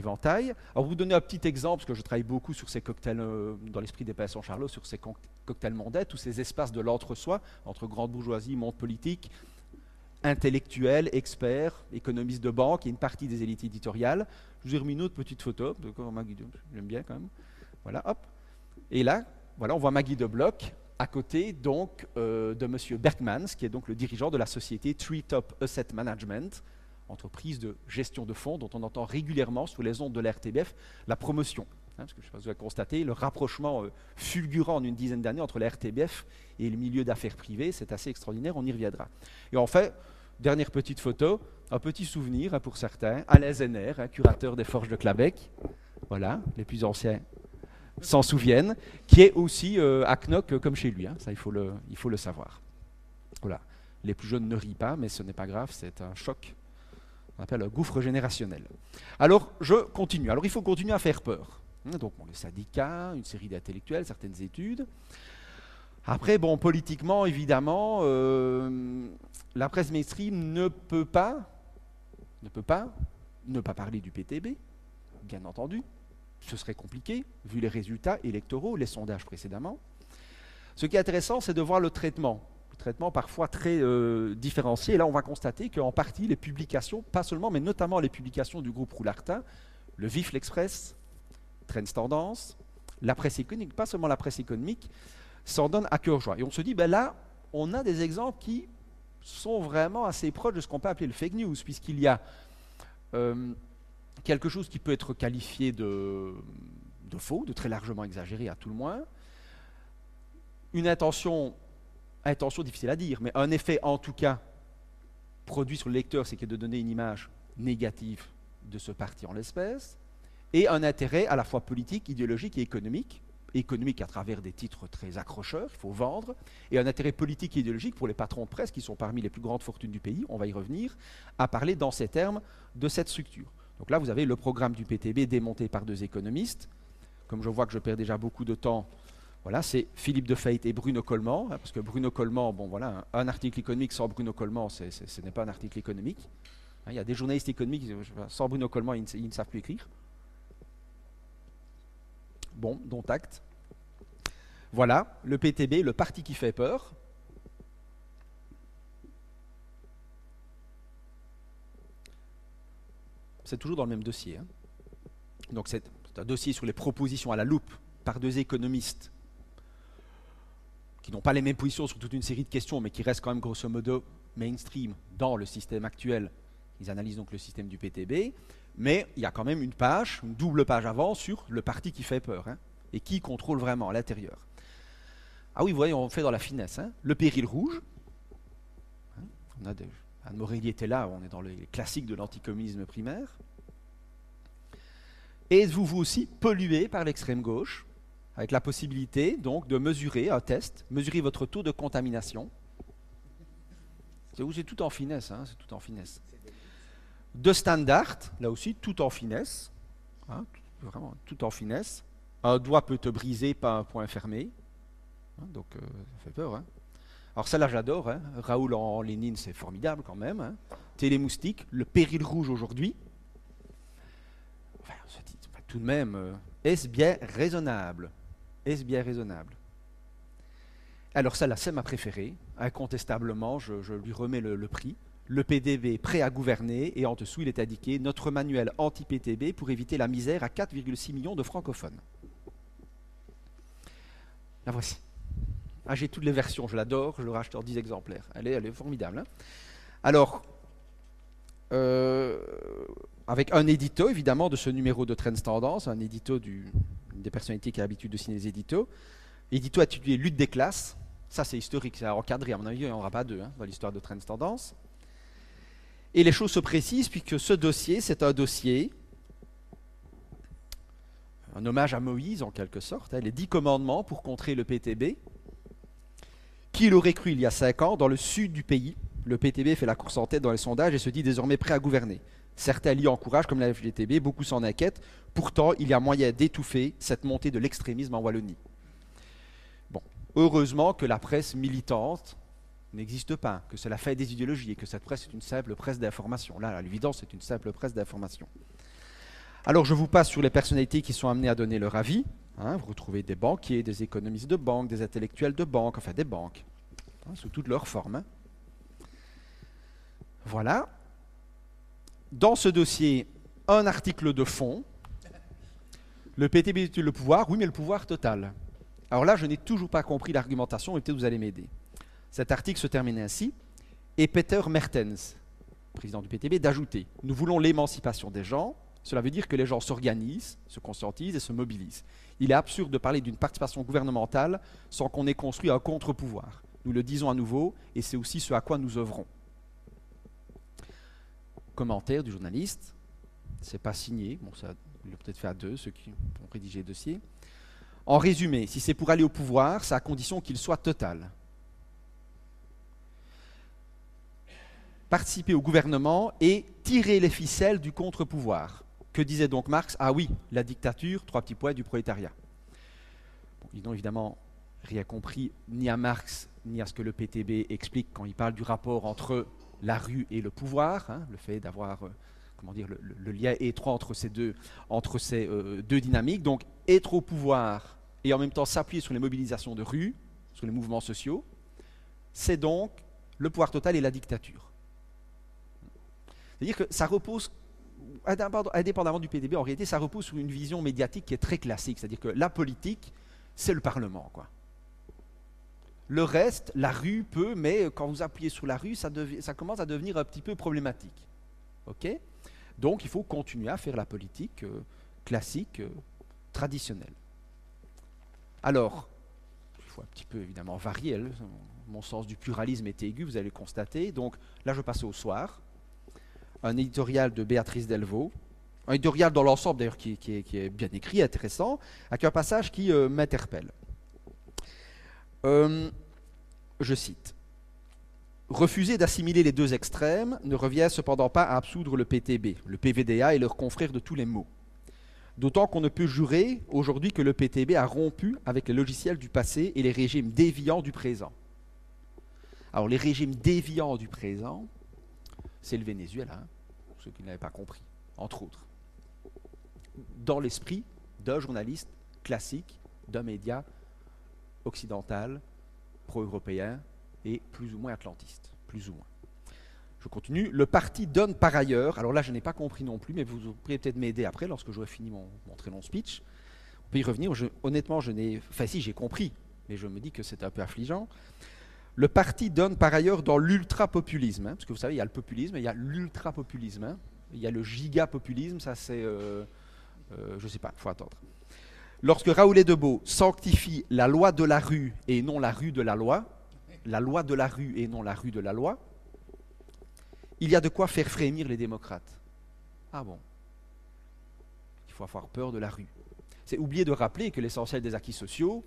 Alors, vous donner un petit exemple, parce que je travaille beaucoup sur ces cocktails, dans l'esprit des PSN Charlot, sur ces cocktails mondains, tous ces espaces de l'entre-soi, entre grande bourgeoisie, monde politique, intellectuels, experts, économistes de banque et une partie des élites éditoriales. Je vous ai remis une autre petite photo, j'aime bien quand même. Voilà, hop. Et là, voilà, on voit Maggie de Bloch à côté donc euh, de M. Bergmans, qui est donc le dirigeant de la société Treetop Asset Management, entreprise de gestion de fonds dont on entend régulièrement sous les ondes de l'RTBF la promotion. Hein, parce que je sais pas si vous avez constaté, le rapprochement euh, fulgurant en une dizaine d'années entre la RTBF et le milieu d'affaires privées, c'est assez extraordinaire, on y reviendra. Et en fait, dernière petite photo, un petit souvenir hein, pour certains, Alain Zenner, hein, curateur des Forges de Clabec, voilà, les plus anciens s'en souviennent, qui est aussi euh, à Knock euh, comme chez lui, ça faut, le, il faut le savoir. Voilà. Les plus jeunes ne rient pas, mais ce n'est pas grave, c'est un choc on appelle un gouffre générationnel. Alors, je continue. Alors, il faut continuer à faire peur. Hein, donc, les syndicats, une série d'intellectuels, certaines études. Après, bon, politiquement, évidemment, euh, la presse mainstream ne peut pas, ne peut pas, ne pas parler du PTB, bien entendu. Ce serait compliqué, vu les résultats électoraux, les sondages précédemment. Ce qui est intéressant, c'est de voir le traitement. Le traitement parfois très euh, différencié. Et là, on va constater qu'en partie, les publications, pas seulement, mais notamment les publications du groupe Roulartin, le Vif l'Express, Trends Tendance, la presse économique, pas seulement la presse économique, s'en donne à cœur joie. Et on se dit, ben là, on a des exemples qui sont vraiment assez proches de ce qu'on peut appeler le fake news, puisqu'il y a euh, quelque chose qui peut être qualifié de, de, faux, de très largement exagéré à tout le moins, une intention, intention difficile à dire, mais un effet en tout cas produit sur le lecteur, c'est de donner une image négative de ce parti en l'espèce, et un intérêt à la fois politique, idéologique et économique, économique à travers des titres très accrocheurs, il faut vendre, et un intérêt politique et idéologique pour les patrons de presse, qui sont parmi les plus grandes fortunes du pays, on va y revenir, à parler dans ces termes de cette structure. Donc là, vous avez le programme du PTB démonté par deux économistes. Comme je vois que je perds déjà beaucoup de temps, voilà, c'est Philippe de Feit et Bruno Coleman, hein, parce que Bruno Coleman, bon voilà, un, article économique sans Bruno Coleman, ce n'est pas un article économique. Hein, il y a des journalistes économiques, sans Bruno Coleman, ils ne savent plus écrire. Bon, dont acte. Voilà, le PTB, le parti qui fait peur. C'est toujours dans le même dossier. Hein. Donc c'est un dossier sur les propositions à la loupe par deux économistes qui n'ont pas les mêmes positions sur toute une série de questions, mais qui restent quand même grosso modo mainstream dans le système actuel. Ils analysent donc le système du PTB mais il y a quand même une page, une double page avant sur le parti qui fait peur hein, et qui contrôle vraiment à l'intérieur. Ah oui, vous voyez, on fait dans la finesse. Hein. le péril rouge. Hein, Anne Morelli était là, on est dans les classiques de l'anticommunisme primaire. Et vous vous aussi pollué par l'extrême gauche, avec la possibilité donc de mesurer un test, mesurer votre taux de contamination. C'est tout en finesse, c'est tout en finesse de standard, là aussi, tout en finesse. Hein, vraiment, tout en finesse. Un doigt peut te briser, pas un point fermé. Hein, donc, euh, ça fait peur. Hein. Alors, celle-là, j'adore. Raoul en Lénine, c'est formidable quand même. Télémoustique, le péril rouge aujourd'hui. Enfin, tout de même, euh, est-ce bien raisonnable? Est-ce bien raisonnable? Alors, celle-là, c'est ma préférée. Incontestablement, je, lui remets le prix le PDB prêt à gouverner et en dessous il est indiqué notre manuel anti-PTB pour éviter la misère à 4,6 millions de francophones. La voici. Ah, j'ai toutes les versions, je l'adore, je le rachète en 10 exemplaires. Elle est, elle est formidable. Hein. Alors, euh, avec un édito évidemment de ce numéro de Trends Tendance, un édito des personnalités qui a l'habitude de signer les éditos. Édito intitulé Lutte des classes. Ça, c'est historique, c'est encadré. À mon avis, il n'y en aura pas deux hein, dans l'histoire de Trends Tendance. Et les choses se précisent puisque ce dossier, c'est un dossier, un hommage à Moïse en quelque sorte, hein, les dix commandements pour contrer le PTB. Qui l'aurait cru il y a cinq ans, dans le sud du pays, le PTB fait la course en tête dans les sondages et se dit désormais prêt à gouverner. Certains l'y encouragent, comme la FGTB, beaucoup s'en inquiètent. Pourtant, il y a moyen d'étouffer cette montée de l'extrémisme en Wallonie. Bon, heureusement que la presse militante n'existe pas, que c'est la faille des idéologies et que cette presse est une simple presse d'information. Là, à l'évidence, c'est une simple presse d'information. Alors, je vous passe sur les personnalités qui sont amenées à donner leur avis. Hein. vous retrouvez des banquiers, des économistes de banque, des intellectuels de banque, enfin des banques, hein, sous toutes leurs formes. Hein. Voilà. Dans ce dossier, un article de fond. Le PTB est le pouvoir, oui, mais le pouvoir total. Alors là, je n'ai toujours pas compris l'argumentation, et peut-être vous allez m'aider. Cet article se termine ainsi. Et Peter Mertens, président du PTB, d'ajouter Nous voulons l'émancipation des gens. Cela veut dire que les gens s'organisent, se conscientisent et se mobilisent. Il est absurde de parler d'une participation gouvernementale sans qu'on ait construit un contre-pouvoir. Nous le disons à nouveau, et c'est aussi ce à quoi nous œuvrons. Commentaire du journaliste, c'est pas signé, bon, ça, il l'a peut-être fait à deux, ceux qui ont rédigé le dossier. En résumé, si c'est pour aller au pouvoir, c'est à condition qu'il soit total. participer au gouvernement et tirer les ficelles du contre-pouvoir. Que disait donc Marx? Ah oui, la dictature, trois petits points du prolétariat. ils n'ont évidemment rien compris ni à Marx ni à ce que le PTB explique quand il parle du rapport entre la rue et le pouvoir, hein, le fait d'avoir euh, comment dire, le, lien étroit entre ces deux, entre ces, euh, deux dynamiques. Donc être au pouvoir et en même temps s'appuyer sur les mobilisations de rue, sur les mouvements sociaux, c'est donc le pouvoir total et la dictature. C'est-à-dire que ça repose indépendamment du PTB, en réalité, ça repose sur une vision médiatique qui est très classique. C'est-à-dire que la politique, c'est le Parlement. Le reste, la rue peut, mais quand vous appuyez sur la rue, ça, commence à devenir un petit peu problématique. OK? Donc il faut continuer à faire la politique euh, classique, euh, traditionnelle. Alors, il faut un petit peu évidemment varier. Mon sens du pluralisme est aigu, vous allez le constater. Donc là, je passe au soir un éditorial de Béatrice Delvaux, un éditorial dans l'ensemble d'ailleurs qui, est bien écrit, intéressant, avec un passage qui euh, m'interpelle. Euh, je cite. Refuser d'assimiler les deux extrêmes ne revient cependant pas à absoudre le PTB, le PVDA et leurs confrères de tous les maux. D'autant qu'on ne peut jurer aujourd'hui que le PTB a rompu avec les logiciels du passé et les régimes déviants du présent. Alors les régimes déviants du présent, c'est le Venezuela, hein, pour ceux qui ne l'avaient pas compris, entre autres. Dans l'esprit d'un journaliste classique, d'un média occidental, pro-européen et plus ou moins atlantiste, plus ou moins. Je continue. Le parti donne par ailleurs, alors là je n'ai pas compris non plus, mais vous pourriez peut-être m'aider après lorsque j'aurai fini mon, très long speech. On peut y revenir. honnêtement, je n'ai. Enfin, si, j'ai compris, mais je me dis que c'est un peu affligeant. Le parti donne par ailleurs dans l'ultra-populisme, hein, parce que vous savez, il y a le populisme il y a l'ultra-populisme. Hein. Il y a le giga-populisme, ça c'est, euh, euh, je ne sais pas, il faut attendre. Lorsque Raoul Debeau sanctifie la loi de la rue et non la rue de la loi, la loi de la rue et non la rue de la loi, il y a de quoi faire frémir les démocrates. Ah bon. Il faut avoir peur de la rue. C'est oublier de rappeler que l'essentiel des acquis sociaux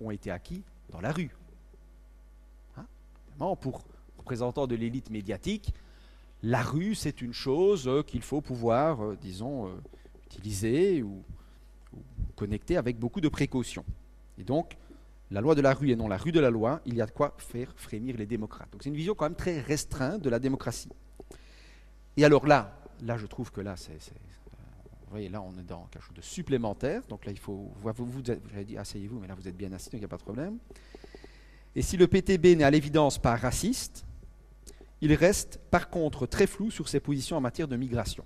ont été acquis dans la rue. Pour représentants de l'élite médiatique, la rue, c'est une chose euh, qu'il faut pouvoir, euh, disons, euh, utiliser ou, connecter avec beaucoup de précautions. Et donc, la loi de la rue et non la rue de la loi, il y a de quoi faire frémir les démocrates. Donc c'est une vision quand même très restreinte de la démocratie. Et alors là, là je trouve que là, vous voyez, là on est dans quelque chose de supplémentaire. Donc là, il faut, vous, vous, vous j'avais dit asseyez-vous, mais là vous êtes bien assis, donc il n'y a pas de problème. Et si le PTB n'est à l'évidence pas raciste, il reste par contre très flou sur ses positions en matière de migration.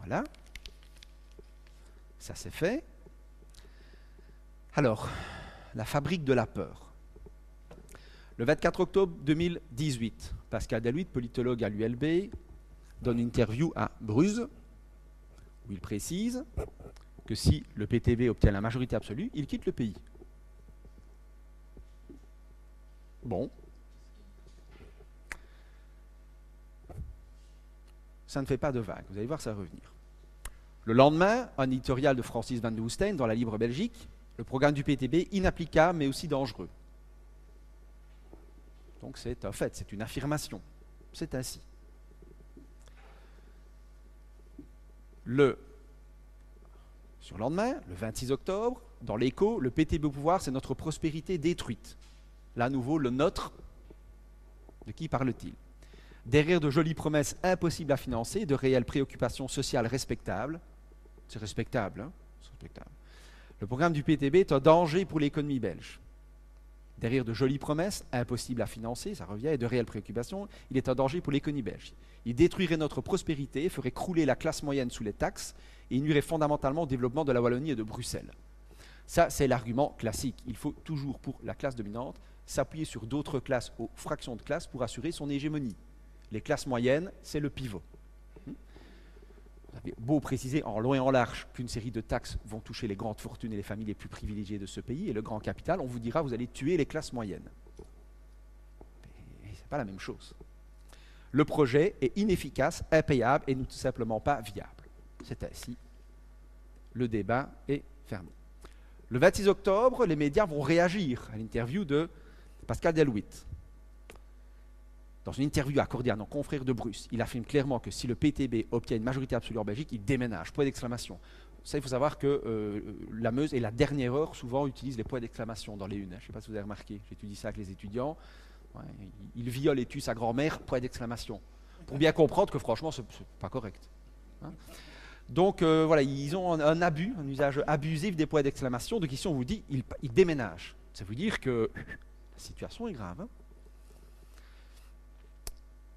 Voilà. Ça c'est fait. Alors, la fabrique de la peur. Le 24 octobre 2018, Pascal Deluit, politologue à l'ULB, donne une interview à Bruges où il précise que si le PTB obtient la majorité absolue, il quitte le pays. Bon. Ça ne fait pas de vague. Vous allez voir ça revenir. Le lendemain, un éditorial de Francis Van de Hoesten dans la Libre Belgique, le programme du PTB inapplicable mais aussi dangereux. Donc c'est un fait, c'est une affirmation. C'est ainsi. Le sur le lendemain, le 26 octobre, dans l'écho, le PTB au pouvoir, c'est notre prospérité détruite. Là, à nouveau, le nôtre. De qui parle-t-il? Derrière de jolies promesses impossibles à financer, de réelles préoccupations sociales respectables, c'est respectable, hein. Le programme du PTB est un danger pour l'économie belge. Derrière de jolies promesses impossibles à financer, ça revient, et de réelles préoccupations, il est un danger pour l'économie belge. Il détruirait notre prospérité, ferait crouler la classe moyenne sous les taxes et nuirait fondamentalement au développement de la Wallonie et de Bruxelles. Ça, c'est l'argument classique. Il faut toujours, pour la classe dominante, s'appuyer sur d'autres classes aux fractions de classe pour assurer son hégémonie. Les classes moyennes, c'est le pivot. Vous avez beau préciser en long et en large qu'une série de taxes vont toucher les grandes fortunes et les familles les plus privilégiées de ce pays et le grand capital, on vous dira vous allez tuer les classes moyennes. Ce n'est pas la même chose. Le projet est inefficace, impayable et tout simplement pas viable. C'est ainsi. Le débat est fermé. Le 26 octobre, les médias vont réagir à l'interview de Pascal Delouit, dans une interview accordée à nos confrères de Bruce, il affirme clairement que si le PTB obtient une majorité absolue en Belgique, il déménage. Point d'exclamation. Ça, il faut savoir que euh, la Meuse et la dernière heure souvent utilisent les points d'exclamation dans les unes. Je ne sais pas si vous avez remarqué, j'étudie ça avec les étudiants. il viole et tue sa grand-mère, point d'exclamation. Pour bien comprendre que franchement, ce n'est pas correct. Hein. donc euh, voilà, ils ont un, abus, un usage abusif des points d'exclamation. Donc ici, on vous dit, il, déménage. Ça veut dire que situation est grave. Hein.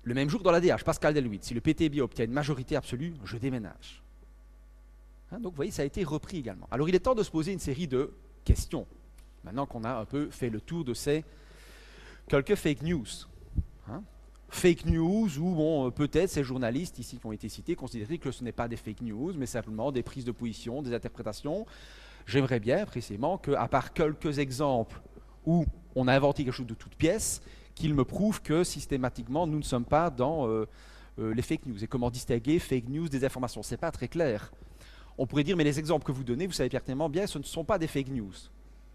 Le même jour, dans l'ADH, Pascal Delhuit, si le PTB obtient une majorité absolue, je déménage. Hein, donc vous voyez, ça a été repris également. Alors il est temps de se poser une série de questions. Maintenant qu'on a un peu fait le tour de ces quelques fake news. Hein. Fake news où bon, euh, peut-être ces journalistes ici qui ont été cités considéraient que ce n'est pas des fake news, mais simplement des prises de position, des interprétations. J'aimerais bien précisément qu'à part quelques exemples où on a inventé quelque chose de toute pièce, qu'il me prouve que systématiquement nous ne sommes pas dans euh, euh, les fake news. Et comment distinguer fake news des informations? Ce n'est pas très clair. On pourrait dire, mais les exemples que vous donnez, vous savez pertinemment bien, ce ne sont pas des fake news.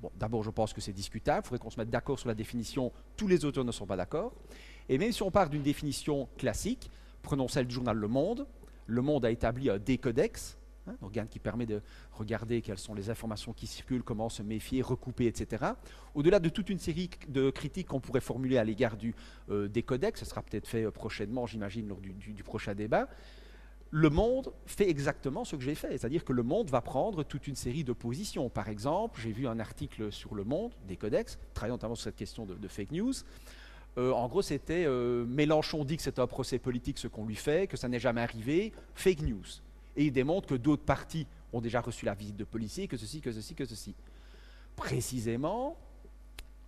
Bon, d'abord, je pense que c'est discutable. Il faudrait qu'on se mette d'accord sur la définition. Tous les auteurs ne sont pas d'accord. Et même si on part d'une définition classique, prenons celle du journal Le Monde. Le Monde a établi un décodex, un organe qui permet de regarder quelles sont les informations qui circulent, comment se méfier, recouper, etc. Au-delà de toute une série de critiques qu'on pourrait formuler à l'égard euh, décodex, ce sera peut-être fait euh, prochainement, j'imagine, lors du prochain débat, le monde fait exactement ce que j'ai fait, c'est-à-dire que le monde va prendre toute une série de positions. Par exemple, j'ai vu un article sur le monde, des codex, travaillant notamment sur cette question de, fake news. Euh, en gros, c'était Mélenchon dit que c'est un procès politique ce qu'on lui fait, que ça n'est jamais arrivé, fake news. Et il démontre que d'autres partis ont déjà reçu la visite de policiers, que ceci, que ceci, que ceci. Précisément,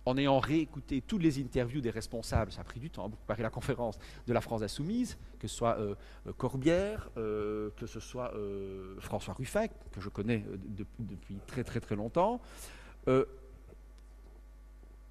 en ayant réécouté toutes les interviews des responsables, ça a pris du temps pour préparer la conférence de la France Insoumise, que ce soit euh, euh, Corbière, euh, que ce soit François Ruffin, que je connais depuis très très très longtemps,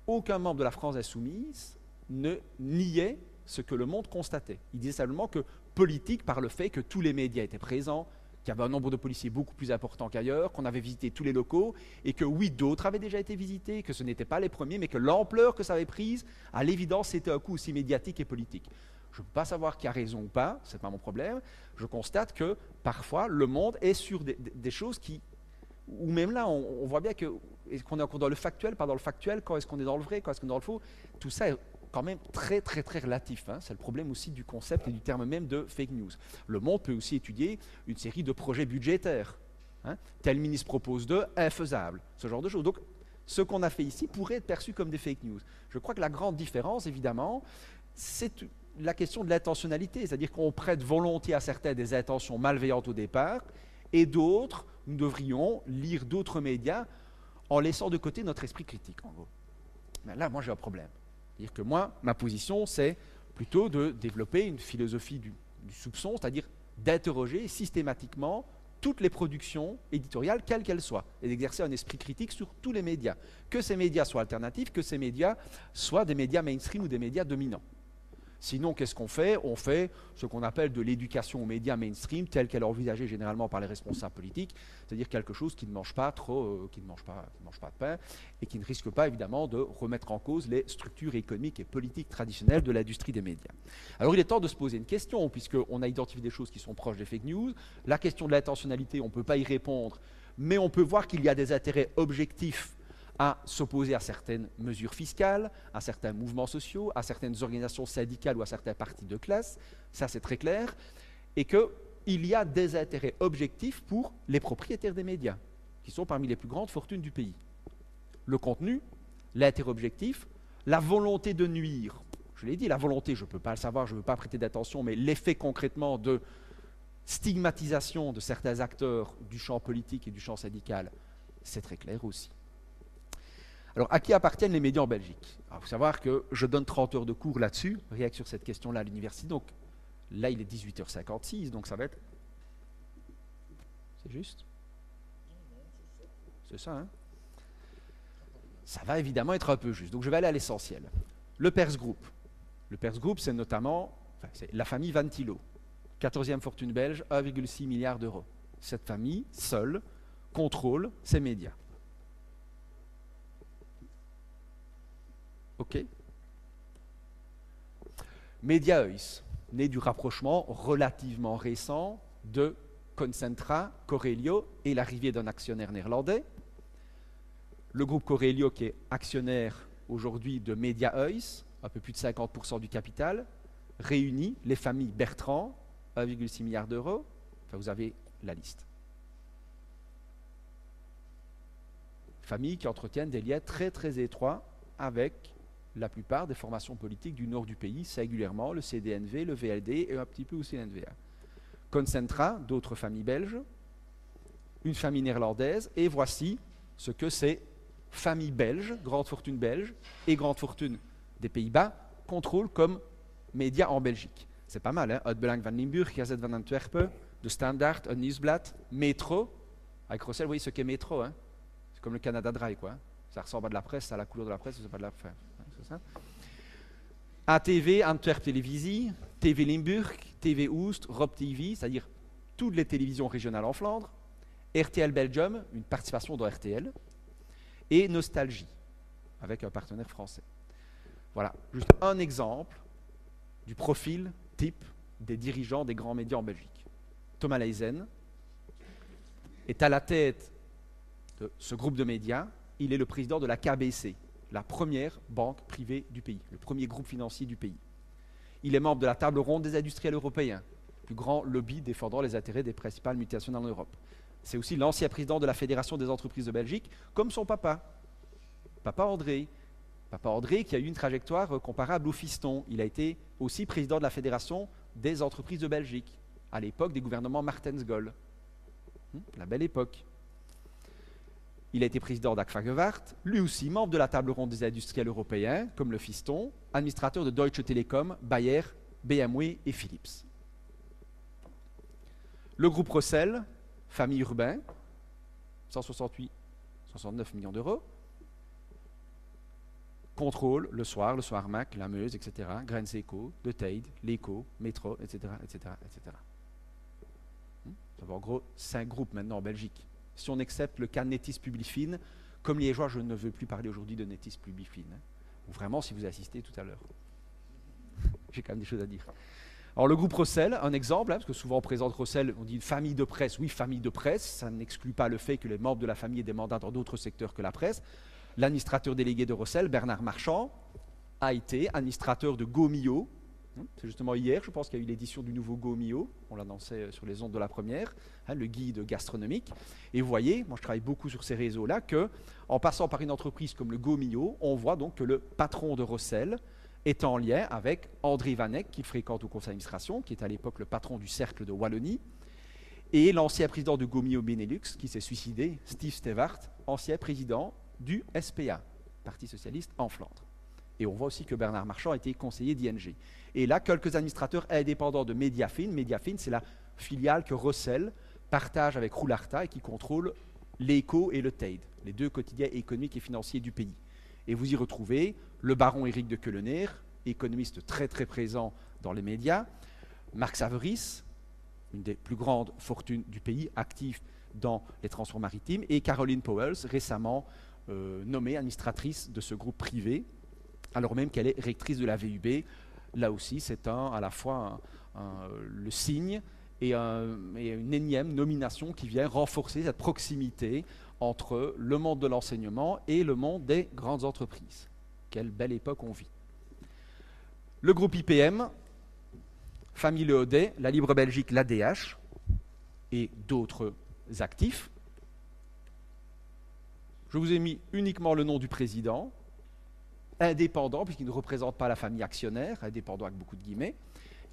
aucun membre de la France Insoumise ne niait ce que le monde constatait. Il disait simplement que politique par le fait que tous les médias étaient présents, qu'il y avait un nombre de policiers beaucoup plus important qu'ailleurs, qu'on avait visité tous les locaux, et que oui, d'autres avaient déjà été visités, que ce n'étaient pas les premiers, mais que l'ampleur que ça avait prise, à l'évidence, c'était un coup aussi médiatique et politique. Je ne peux pas savoir qui a raison ou pas, ce n'est pas mon problème. Je constate que parfois, le monde est sur des, choses qui, ou même là, on, voit bien qu'on est encore dans le factuel, pas dans le factuel, quand est-ce qu'on est dans le vrai, quand est-ce qu'on est dans le faux. Tout ça est quand même très très très relatif. Hein. C'est le problème aussi du concept et du terme même de fake news. Le monde peut aussi étudier une série de projets budgétaires. Hein. Tel ministre propose de, infaisable, ce genre de choses. Donc, ce qu'on a fait ici pourrait être perçu comme des fake news. Je crois que la grande différence, évidemment, c'est la question de l'intentionnalité, c'est-à-dire qu'on prête volontiers à certains des intentions malveillantes au départ, et d'autres, nous devrions lire d'autres médias en laissant de côté notre esprit critique, en gros. Là, moi, j'ai un problème. C'est-à-dire que moi, ma position, c'est plutôt de développer une philosophie du, soupçon, c'est-à-dire d'interroger systématiquement toutes les productions éditoriales, quelles qu'elles soient, et d'exercer un esprit critique sur tous les médias. Que ces médias soient alternatifs, que ces médias soient des médias mainstream ou des médias dominants. Sinon, qu'est-ce qu'on fait? On fait ce qu'on appelle de l'éducation aux médias mainstream, telle qu'elle est envisagée généralement par les responsables politiques, c'est-à-dire quelque chose qui ne mange pas trop, euh, qui ne mange pas, qui ne mange pas de pain, et qui ne risque pas évidemment de remettre en cause les structures économiques et politiques traditionnelles de l'industrie des médias. Alors il est temps de se poser une question, puisqu'on a identifié des choses qui sont proches des fake news. La question de l'intentionnalité, on ne peut pas y répondre, mais on peut voir qu'il y a des intérêts objectifs à s'opposer à certaines mesures fiscales, à certains mouvements sociaux, à certaines organisations syndicales ou à certains partis de classe, ça c'est très clair, et qu'il y a des intérêts objectifs pour les propriétaires des médias, qui sont parmi les plus grandes fortunes du pays. Le contenu, l'intérêt objectif, la volonté de nuire. Je l'ai dit, la volonté, je ne peux pas le savoir, je ne veux pas prêter d'attention, mais l'effet concrètement de stigmatisation de certains acteurs du champ politique et du champ syndical, c'est très clair aussi. Alors, à qui appartiennent les médias en Belgique? Il faut savoir que je donne 30 heures de cours là-dessus, rien que sur cette question-là à l'université. Donc, là, il est 18h56, donc ça va être. C'est juste? C'est ça, hein? Ça va évidemment être un peu juste. Donc, je vais aller à l'essentiel. Le Pers Group. Le Pers Group, c'est notamment la famille Van Tilo. 14e fortune belge, 1,6 milliard d'euros. Cette famille, seule, contrôle ces médias. OK Mediaeus, né du rapprochement relativement récent de Concentra, Corelio et l'arrivée d'un actionnaire néerlandais. Le groupe Corelio, qui est actionnaire aujourd'hui de Mediaeus, un peu plus de 50% du capital, réunit les familles Bertrand, 1,6 milliard d'euros. Enfin, vous avez la liste. Familles qui entretiennent des liens très très étroits avec la plupart des formations politiques du nord du pays, singulièrement le CDNV, le VLD et un petit peu aussi l'NVA. Concentra, d'autres familles belges, une famille néerlandaise, et voici ce que ces familles belges, grande fortune belge et grande fortune des Pays-Bas, contrôlent comme médias en Belgique. C'est pas mal, hein? Het van Limburg, Gazette van Antwerpen, De Standard, un Nieuwsblad, Métro. Avec Rossel, vous voyez ce qu'est Métro. Hein? C'est comme le Canada Dry, quoi. Ça ressemble à de la presse, a la couleur de la presse, c'est pas de la presse. Ça ATV, Antwerp Televisie, TV Limburg, TV Oost, Rob TV, c'est-à-dire toutes les télévisions régionales en Flandre, RTL Belgium, une participation dans RTL, et Nostalgie, avec un partenaire français. Voilà, juste un exemple du profil type des dirigeants des grands médias en Belgique. Thomas Leisen est à la tête de ce groupe de médias. Il est le président de la KBC, la première banque privée du pays, le premier groupe financier du pays. Il est membre de la table ronde des industriels européens, plus grand lobby défendant les intérêts des principales multinationales en Europe. C'est aussi l'ancien président de la Fédération des entreprises de Belgique, comme son papa, papa André. Papa André qui a eu une trajectoire comparable au fiston. Il a été aussi président de la Fédération des entreprises de Belgique, à l'époque des gouvernements Martens-Goll. Hum, la belle époque. Il a été président d'Agfagewart, lui aussi membre de la table ronde des industriels européens, comme le fiston, administrateur de Deutsche Telekom, Bayer, BMW et Philips. Le groupe Rossel, famille urbain, 168, 69 millions d'euros, contrôle le soir, le soir Mac, la Meuse, etc., Grens Eco, De Teide, l'Eco, Métro, etc., etc., etc. En gros cinq groupes maintenant en Belgique si on accepte le cas Netis Publifine, comme liégeois, je ne veux plus parler aujourd'hui de Netis Publifine. Hein. Vraiment, si vous assistez tout à l'heure. J'ai quand même des choses à dire. Alors le groupe Rossel, un exemple, hein, parce que souvent on présente Rossel, on dit une famille de presse. Oui, famille de presse, ça n'exclut pas le fait que les membres de la famille aient des mandats dans d'autres secteurs que la presse. L'administrateur délégué de Rossel, Bernard Marchand, a été administrateur de Gomio, c'est justement hier, je pense qu'il y a eu l'édition du nouveau Gomio, on l'annonçait euh, sur les ondes de la première, hein, le guide gastronomique. Et vous voyez, moi je travaille beaucoup sur ces réseaux-là, que en passant par une entreprise comme le Gomio, on voit donc que le patron de Rossel est en lien avec André Vanek, qu'il fréquente au conseil d'administration, qui est à l'époque le patron du cercle de Wallonie, et l'ancien président de Gomio Benelux, qui s'est suicidé, Steve Stevart, ancien président du SPA, Parti socialiste en Flandre. Et on voit aussi que Bernard Marchand a été conseiller d'ING. Et là, quelques administrateurs indépendants de Mediafin. Mediafin, c'est la filiale que Rossel partage avec Roularta et qui contrôle l'ECO et le TAID, les deux quotidiens économiques et financiers du pays. Et vous y retrouvez le baron Éric de Keulener, économiste très très présent dans les médias, Marc Saveris, une des plus grandes fortunes du pays, active dans les transports maritimes, et Caroline Powells, récemment euh, nommée administratrice de ce groupe privé, alors même qu'elle est rectrice de la VUB, là aussi, c'est à la fois le signe et, une énième nomination qui vient renforcer cette proximité entre le monde de l'enseignement et le monde des grandes entreprises. Quelle belle époque on vit. Le groupe IPM, Famille Le Audet, la Libre Belgique, l'ADH et d'autres actifs. Je vous ai mis uniquement le nom du président, indépendant, puisqu'il ne représente pas la famille actionnaire, indépendant avec beaucoup de guillemets.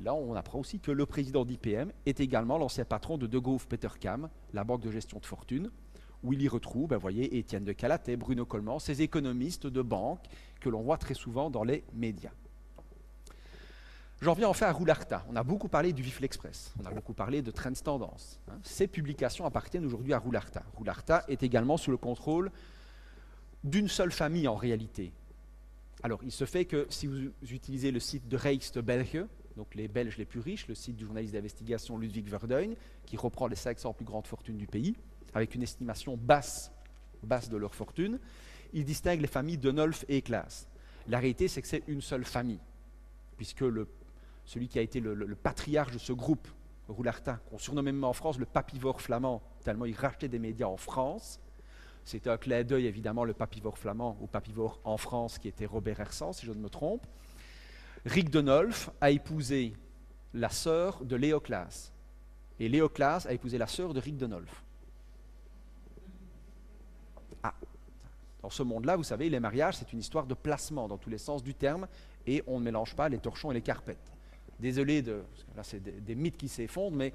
Là, on apprend aussi que le président d'IPM est également l'ancien patron de De Groof Petercam, la banque de gestion de fortune, où il y retrouve, ben, voyez, Étienne de Calatet, Bruno Coleman, ces économistes de banque que l'on voit très souvent dans les médias. J'en viens enfin à Roularta. On a beaucoup parlé du Vif Express, on a beaucoup parlé de Trends Tendance. Hein. Ces publications appartiennent aujourd'hui à Roularta. Roularta est également sous le contrôle d'une seule famille en réalité, alors, il se fait que si vous utilisez le site de Rijkste Belge, donc les Belges les plus riches, le site du journaliste d'investigation Ludwig Verduin, qui reprend les 500 plus grandes fortunes du pays, avec une estimation basse, basse de leur fortune, il distingue les familles Denolf et Claas. La réalité, c'est que c'est une seule famille, puisque celui qui a été le, patriarche de ce groupe, Roulartin, qu'on surnommait même en France le papivore flamand, tellement il rachetait des médias en France, c'était un clin d'œil, évidemment, le papivore flamand ou papivore en France, qui était Robert Hersant, si je ne me trompe. Rick Denolf a épousé la sœur de Léoclas. Et Léoclas a épousé la sœur de Rick Denolf. Ah, Dans ce monde-là, vous savez, les mariages, c'est une histoire de placement dans tous les sens du terme, et on ne mélange pas les torchons et les carpettes. Désolé de. Là, c'est des, des mythes qui s'effondrent, mais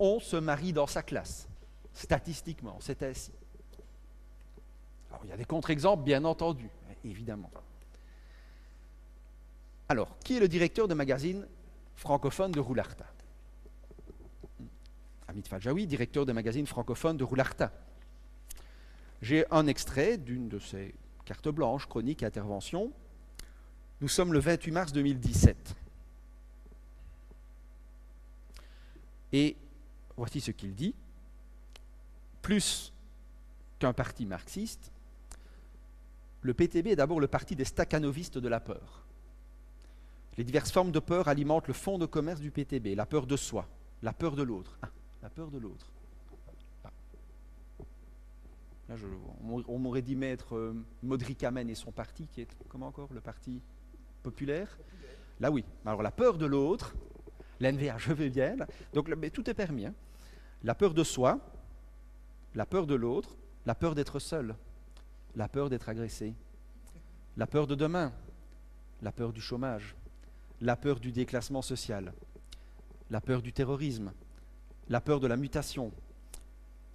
on se marie dans sa classe, statistiquement, c'est ainsi. Il y a des contre-exemples, bien entendu, évidemment. Alors, qui est le directeur de magazine francophone de Roularta Amit Faljaoui, directeur de magazine francophone de Roularta. J'ai un extrait d'une de ces cartes blanches, chroniques et interventions. Nous sommes le 28 mars 2017. Et voici ce qu'il dit. Plus qu'un parti marxiste, le PTB est d'abord le parti des stakhanovistes de la peur. Les diverses formes de peur alimentent le fonds de commerce du PTB, la peur de soi, la peur de l'autre. Ah, la peur de l'autre. Ah. Là, je, on, m'aurait dit mettre euh, Modric Amen et son parti, qui est, comment encore, le parti populaire? Là, oui. Alors, la peur de l'autre, l'NVA, je vais bien. Donc, mais tout est permis. hein. La peur de soi, la peur de l'autre, la peur d'être seul, la peur d'être agressé, la peur de demain, la peur du chômage, la peur du déclassement social, la peur du terrorisme, la peur de la mutation,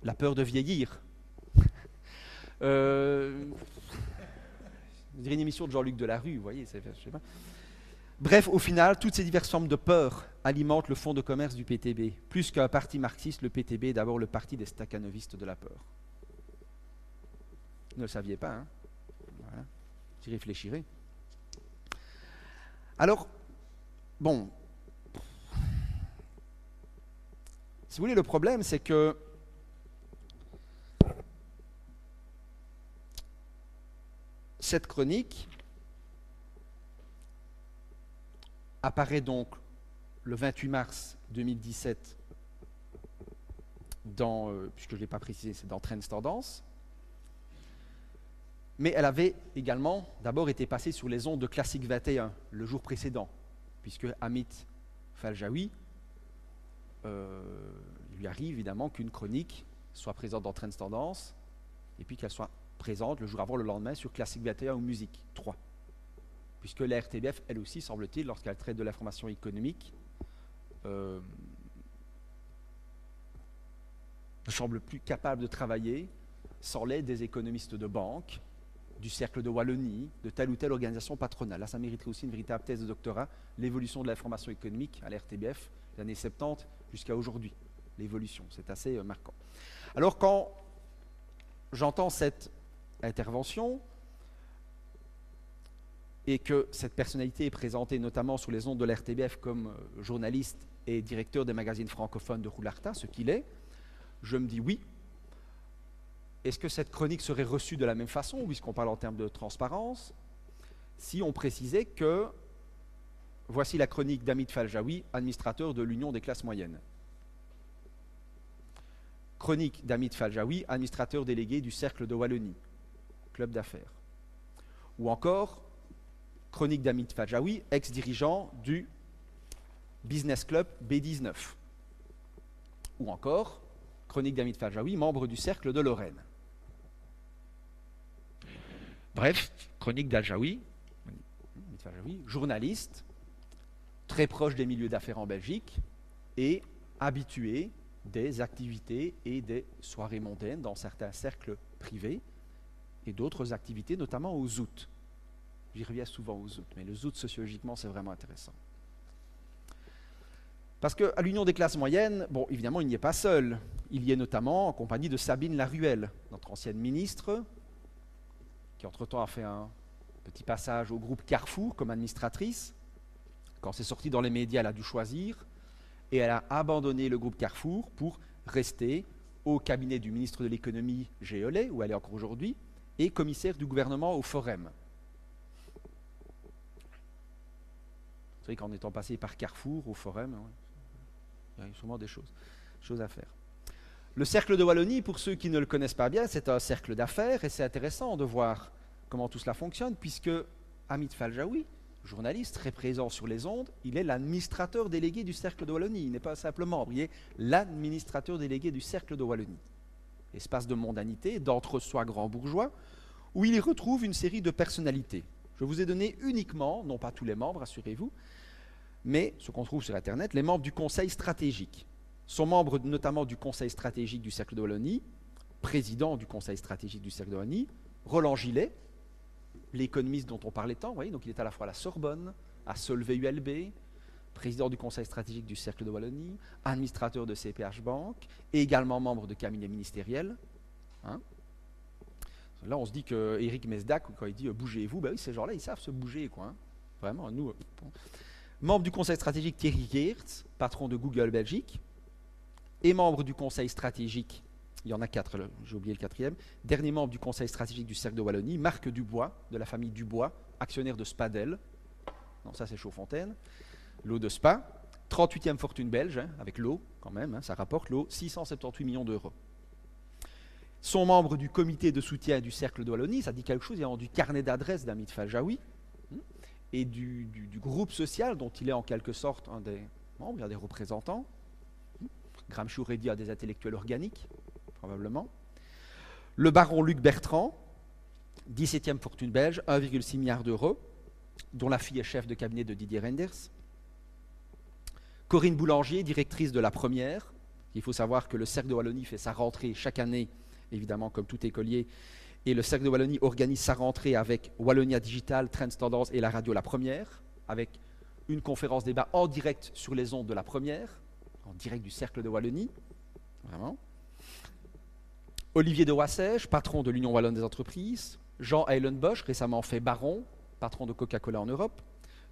la peur de vieillir. Euh, une émission de Jean-Luc Delarue, vous voyez, je pas. Bref, au final, toutes ces diverses formes de peur alimentent le fonds de commerce du PTB. Plus qu'un parti marxiste, le PTB est d'abord le parti des stakhanovistes de la peur. Ne le saviez pas, hein Voilà. J'y réfléchirai. Alors, bon. Si vous voulez, le problème, c'est que cette chronique apparaît donc le 28 mars 2017 dans, euh, puisque je ne l'ai pas précisé, c'est dans Trends Tendance. Mais elle avait également d'abord été passée sur les ondes de Classique 21 le jour précédent, puisque Amit Faljaoui, euh, lui arrive évidemment qu'une chronique soit présente dans Trends Tendance, et puis qu'elle soit présente le jour avant, le lendemain, sur Classique 21 ou Musique 3. Puisque la RTBF, elle aussi, semble-t-il, lorsqu'elle traite de l'information économique, euh, ne semble plus capable de travailler sans l'aide des économistes de banque, du cercle de Wallonie, de telle ou telle organisation patronale. Là, ça mériterait aussi une véritable thèse de doctorat, l'évolution de l'information économique à la RTBF, des années 70 jusqu'à aujourd'hui. L'évolution, c'est assez euh, marquant. Alors, quand j'entends cette intervention et que cette personnalité est présentée notamment sous les ondes de la RTBF comme euh, journaliste et directeur des magazines francophones de Roularta, ce qu'il est, je me dis oui. Est-ce que cette chronique serait reçue de la même façon, puisqu'on parle en termes de transparence, si on précisait que voici la chronique d'Amit Faljaoui, administrateur de l'Union des classes moyennes. Chronique d'Amit Faljaoui, administrateur délégué du Cercle de Wallonie, club d'affaires. Ou encore, chronique d'Amit Faljaoui, ex-dirigeant du Business Club B19. Ou encore, chronique d'Amit Faljaoui, membre du Cercle de Lorraine. Bref, chronique d'Al-Jaoui, journaliste, très proche des milieux d'affaires en Belgique et habitué des activités et des soirées mondaines dans certains cercles privés et d'autres activités, notamment au zout. J'y reviens souvent au zout, mais le zout sociologiquement c'est vraiment intéressant. Parce qu'à l'Union des classes moyennes, bon, évidemment, il n'y est pas seul. Il y est notamment en compagnie de Sabine Laruelle, notre ancienne ministre, qui entre-temps a fait un petit passage au groupe Carrefour comme administratrice. Quand c'est sorti dans les médias, elle a dû choisir et elle a abandonné le groupe Carrefour pour rester au cabinet du ministre de l'économie Géolet, où elle est encore aujourd'hui, et commissaire du gouvernement au Forum. C'est vrai qu'en étant passé par Carrefour au Forum, ouais, il y a sûrement des choses, choses à faire. Le cercle de Wallonie, pour ceux qui ne le connaissent pas bien, c'est un cercle d'affaires et c'est intéressant de voir comment tout cela fonctionne, puisque Amit Faljaoui, journaliste très présent sur les ondes, il est l'administrateur délégué du Cercle de Wallonie. Il n'est pas simplement membre, il est l'administrateur délégué du Cercle de Wallonie. Espace de mondanité, d'entre-soi grand bourgeois, où il y retrouve une série de personnalités. Je vous ai donné uniquement, non pas tous les membres, assurez-vous, mais ce qu'on trouve sur Internet, les membres du Conseil stratégique. Sont membres notamment du Conseil stratégique du Cercle de Wallonie, président du Conseil stratégique du Cercle de Wallonie, Roland Gillet, l'économiste dont on parlait tant, donc il est à la fois à la Sorbonne, à Solvay ULB, président du Conseil stratégique du Cercle de Wallonie, administrateur de CPH Bank, et également membre de cabinet ministériel. Hein. Là, on se dit que Eric Mesdac, quand il dit euh, bougez-vous, ben oui, ces gens-là, ils savent se bouger, quoi. Hein. Vraiment, nous. Euh, membre du Conseil stratégique Thierry Geertz, patron de Google Belgique, et membre du Conseil stratégique, il y en a quatre, j'ai oublié le quatrième, dernier membre du Conseil stratégique du Cercle de Wallonie, Marc Dubois, de la famille Dubois, actionnaire de Spadel. Non, ça c'est Chaudfontaine. L'eau de Spa. 38e fortune belge, hein, avec l'eau, quand même, hein, ça rapporte l'eau, 678 millions d'euros. Sont membres du comité de soutien du Cercle de Wallonie, ça dit quelque chose, il du carnet d'adresse d'Amit Faljaoui, hein, et du, groupe social dont il est en quelque sorte un des membres, a des représentants. Gramsci aurait à des intellectuels organiques, probablement. Le baron Luc Bertrand, 17e fortune belge, 1,6 milliard d'euros, dont la fille est chef de cabinet de Didier Renders. Corinne Boulanger, directrice de la première. Il faut savoir que le Cercle de Wallonie fait sa rentrée chaque année, évidemment, comme tout écolier. Et le Cercle de Wallonie organise sa rentrée avec Wallonia Digital, Trends Tendance et la radio La Première, avec une conférence débat en direct sur les ondes de la première, en direct du Cercle de Wallonie. Vraiment. Olivier de Wassège, patron de l'Union Wallonne des entreprises. Jean Eilenbosch, récemment fait baron, patron de Coca-Cola en Europe.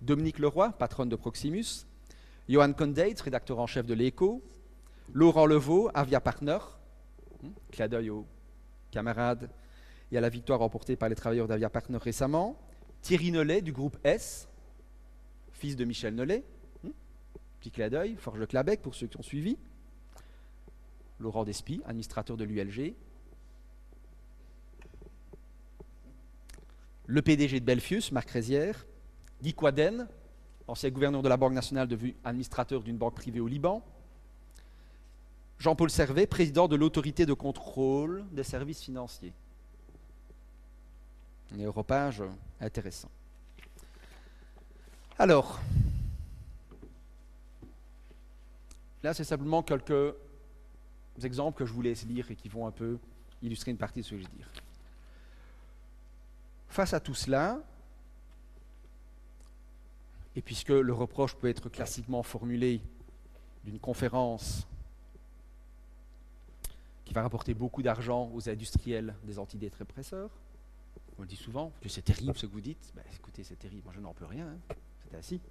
Dominique Leroy, patronne de Proximus. Johan Condeit, rédacteur en chef de l'Echo. Laurent Levaux, Avia Partner. Hmm, clin d'œil aux camarades et à la victoire remportée par les travailleurs d'Avia Partner récemment. Thierry Nollet du groupe S, fils de Michel Nollet. Petit clin Forge Clabec pour ceux qui ont suivi. Laurent Despy, administrateur de l'ULG. Le PDG de Belfius, Marc Rézière. Guy Quaden, ancien gouverneur de la Banque nationale devenu administrateur d'une banque privée au Liban. Jean-Paul Servet, président de l'autorité de contrôle des services financiers. Un europage intéressant. Alors, là c'est simplement quelques exemples que je vous laisse lire et qui vont un peu illustrer une partie de ce que je veux dire. Face à tout cela, et puisque le reproche peut être classiquement formulé d'une conférence qui va rapporter beaucoup d'argent aux industriels des antidépresseurs, on le dit souvent, que c'est terrible ce que vous dites. Ben, écoutez, c'est terrible, moi je n'en peux rien, hein. c'est ainsi.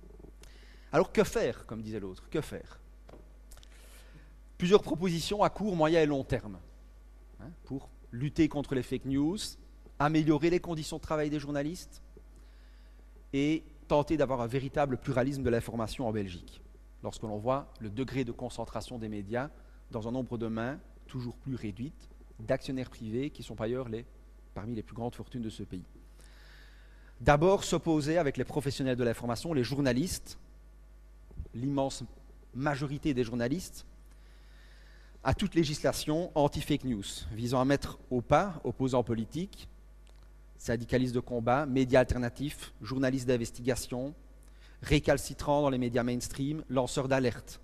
Alors que faire, comme disait l'autre Que faire? Plusieurs propositions à court, moyen et long terme hein, pour lutter contre les fake news, améliorer les conditions de travail des journalistes et tenter d'avoir un véritable pluralisme de l'information en Belgique, lorsque l'on voit le degré de concentration des médias dans un nombre de mains toujours plus réduite, d'actionnaires privés qui sont par ailleurs parmi les plus grandes fortunes de ce pays. D'abord, s'opposer avec les professionnels de l'information, les journalistes, l'immense majorité des journalistes, à toute législation anti-fake news, visant à mettre au pas opposants politiques, syndicalistes de combat, médias alternatifs, journalistes d'investigation, récalcitrants dans les médias mainstream, lanceurs d'alerte.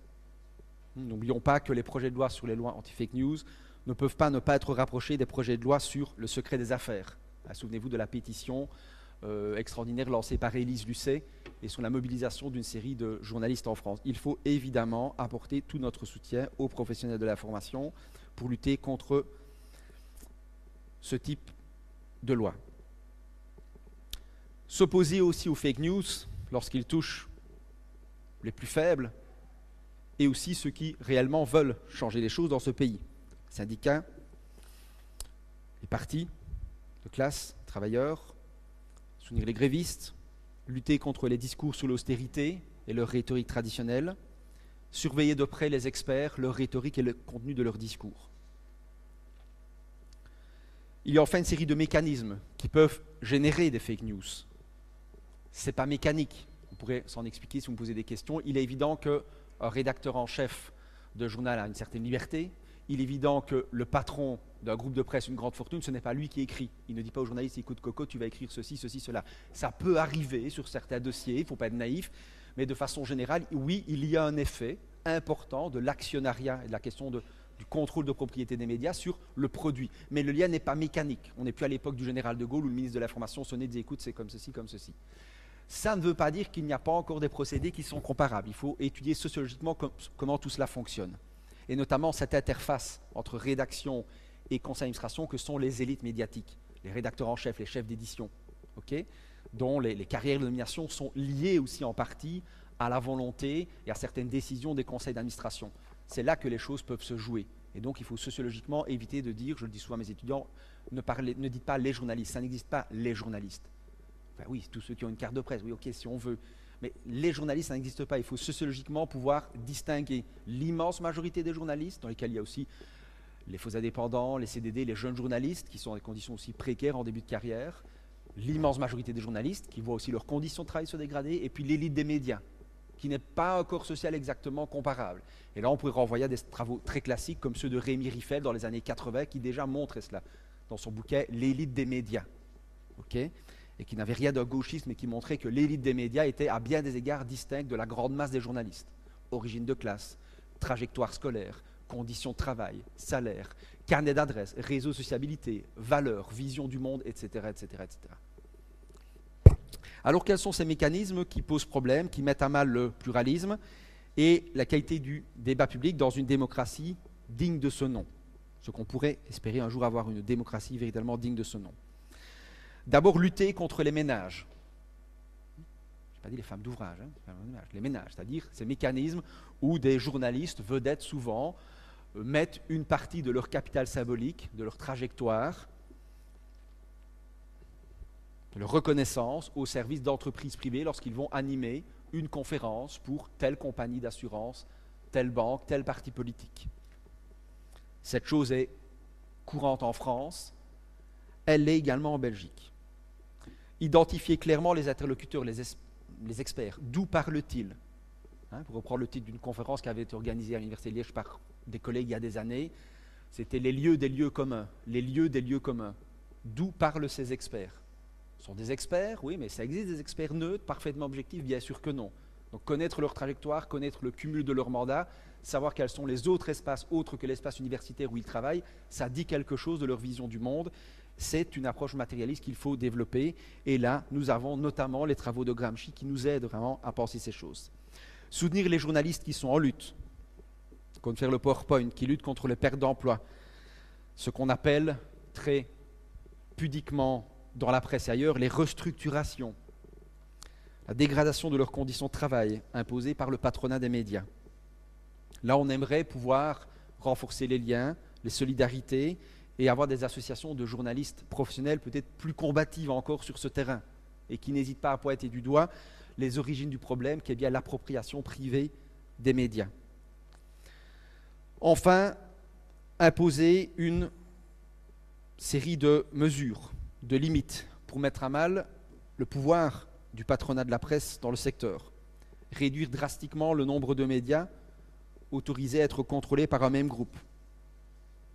N'oublions pas que les projets de loi sur les lois anti-fake news ne peuvent pas ne pas être rapprochés des projets de loi sur le secret des affaires. Ah, souvenez-vous de la pétition euh, extraordinaire lancée par Élise Lucet et sur la mobilisation d'une série de journalistes en France. Il faut évidemment apporter tout notre soutien aux professionnels de l'information pour lutter contre ce type de loi. S'opposer aussi aux fake news lorsqu'ils touchent les plus faibles et aussi ceux qui réellement veulent changer les choses dans ce pays. Syndicats, les partis de classe, travailleurs, soutenir les grévistes, lutter contre les discours sur l'austérité et leur rhétorique traditionnelle, surveiller de près les experts, leur rhétorique et le contenu de leurs discours. Il y a enfin une série de mécanismes qui peuvent générer des fake news n'est pas mécanique. On pourrait s'en expliquer si vous me posez des questions. Il est évident qu'un rédacteur en chef de journal a une certaine liberté. Il est évident que le patron d'un groupe de presse, une grande fortune, ce n'est pas lui qui écrit. Il ne dit pas au journaliste, écoute Coco, tu vas écrire ceci, ceci, cela. Ça peut arriver sur certains dossiers, il ne faut pas être naïf, mais de façon générale, oui, il y a un effet important de l'actionnariat et de la question du contrôle de propriété des médias sur le produit. Mais le lien n'est pas mécanique. On n'est plus à l'époque du général de Gaulle où le ministre de l'Information sonnait et disait écoute, c'est comme ceci, comme ceci. Ça ne veut pas dire qu'il n'y a pas encore des procédés qui sont comparables. Il faut étudier sociologiquement comment tout cela fonctionne. Et notamment cette interface entre rédaction et conseil d'administration que sont les élites médiatiques, les rédacteurs en chef, les chefs d'édition, dont les, les, carrières de nomination sont liées aussi en partie à la volonté et à certaines décisions des conseils d'administration. C'est là que les choses peuvent se jouer. Et donc il faut sociologiquement éviter de dire, je le dis souvent à mes étudiants, ne, ne dites pas les journalistes, ça n'existe pas les journalistes. Enfin oui, tous ceux qui ont une carte de presse, oui ok si on veut. Mais les journalistes, ça n'existe pas. Il faut sociologiquement pouvoir distinguer l'immense majorité des journalistes, dans lesquels il y a aussi les faux indépendants, les CDD, les jeunes journalistes, qui sont dans des conditions aussi précaires en début de carrière, l'immense majorité des journalistes, qui voient aussi leurs conditions de travail se dégrader, et puis l'élite des médias, qui n'est pas un corps social exactement comparable. Et là, on pourrait renvoyer à des travaux très classiques comme ceux de Rémi Riffel dans les années 80, qui déjà montraient cela dans son bouquet L'élite des médias. Et qui n'avait rien d'un gauchiste, mais qui montrait que l'élite des médias était à bien des égards distincte de la grande masse des journalistes. Origine de classe, trajectoire scolaire, conditions de travail, salaire, carnet d'adresse, réseau sociabilité, valeurs, vision du monde, etc. Alors quels sont ces mécanismes qui posent problème, qui mettent à mal le pluralisme et la qualité du débat public dans une démocratie digne de ce nom? Ce qu'on pourrait espérer un jour avoir une démocratie véritablement digne de ce nom. D'abord lutter contre les ménages. Je n'ai pas dit les femmes d'ouvrage, hein, les ménages, c'est-à-dire ces mécanismes où des journalistes, vedettes souvent, mettent une partie de leur capital symbolique, de leur trajectoire, de leur reconnaissance au service d'entreprises privées lorsqu'ils vont animer une conférence pour telle compagnie d'assurance, telle banque, tel parti politique. Cette chose est courante en France, elle l'est également en Belgique. Identifier clairement les interlocuteurs, les, experts, d'où parlent-ils hein, Pour reprendre le titre d'une conférence qui avait été organisée à l'Université de Liège par des collègues il y a des années, c'était les lieux des lieux communs, les lieux des lieux communs. D'où parlent ces experts? Ce sont des experts, oui, mais ça existe des experts neutres, parfaitement objectifs Bien sûr que non. Donc connaître leur trajectoire, connaître le cumul de leur mandat, savoir quels sont les autres espaces autres que l'espace universitaire où ils travaillent, ça dit quelque chose de leur vision du monde. C'est une approche matérialiste qu'il faut développer. Et là, nous avons notamment les travaux de Gramsci qui nous aident vraiment à penser ces choses. Soutenir les journalistes qui sont en lutte, comme faire le PowerPoint, qui lutte contre les pertes d'emploi, ce qu'on appelle très pudiquement dans la presse et ailleurs les restructurations, la dégradation de leurs conditions de travail imposées par le patronat des médias. Là, on aimerait pouvoir renforcer les liens, les solidarités et avoir des associations de journalistes professionnels peut-être plus combatives encore sur ce terrain et qui n'hésitent pas à pointer du doigt les origines du problème qui est bien l'appropriation privée des médias. Enfin, imposer une série de mesures, de limites pour mettre à mal le pouvoir du patronat de la presse dans le secteur. Réduire drastiquement le nombre de médias autorisés à être contrôlés par un même groupe.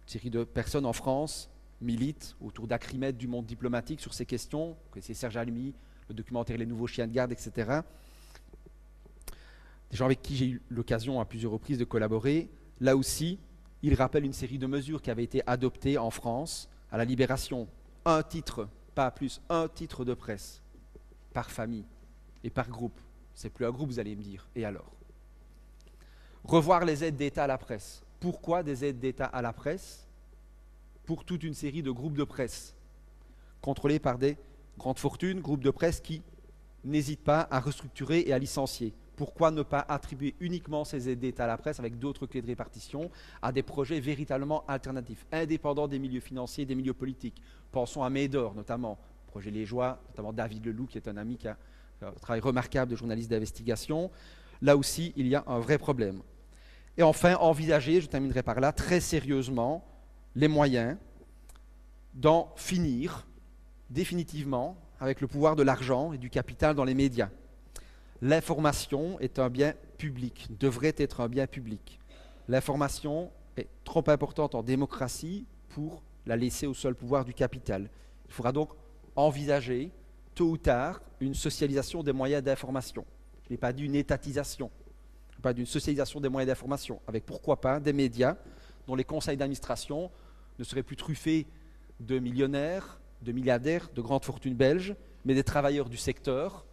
Une série de personnes en France militent autour d'Acrimède du monde diplomatique sur ces questions. C'est Serge Almy, le documentaire Les Nouveaux Chiens de Garde, etc. Des gens avec qui j'ai eu l'occasion à plusieurs reprises de collaborer Là aussi, il rappelle une série de mesures qui avaient été adoptées en France à la libération. Un titre, pas plus, un titre de presse par famille et par groupe. C'est plus un groupe, vous allez me dire. Et alors? Revoir les aides d'État à la presse. Pourquoi des aides d'État à la presse Pour toute une série de groupes de presse contrôlés par des grandes fortunes, groupes de presse qui n'hésitent pas à restructurer et à licencier. Pourquoi ne pas attribuer uniquement ces aides d'État à la presse avec d'autres clés de répartition à des projets véritablement alternatifs, indépendants des milieux financiers des milieux politiques? Pensons à Médor notamment, projet Léjois, notamment David Leloup qui est un ami qui a un travail remarquable de journaliste d'investigation. Là aussi, il y a un vrai problème. Et enfin, envisager, je terminerai par là, très sérieusement les moyens d'en finir définitivement avec le pouvoir de l'argent et du capital dans les médias. L'information est un bien public, devrait être un bien public. L'information est trop importante en démocratie pour la laisser au seul pouvoir du capital. Il faudra donc envisager, tôt ou tard, une socialisation des moyens d'information, mais pas d'une étatisation, pas d'une socialisation des moyens d'information, avec pourquoi pas des médias dont les conseils d'administration ne seraient plus truffés de millionnaires, de milliardaires, de grandes fortunes belges, mais des travailleurs du secteur,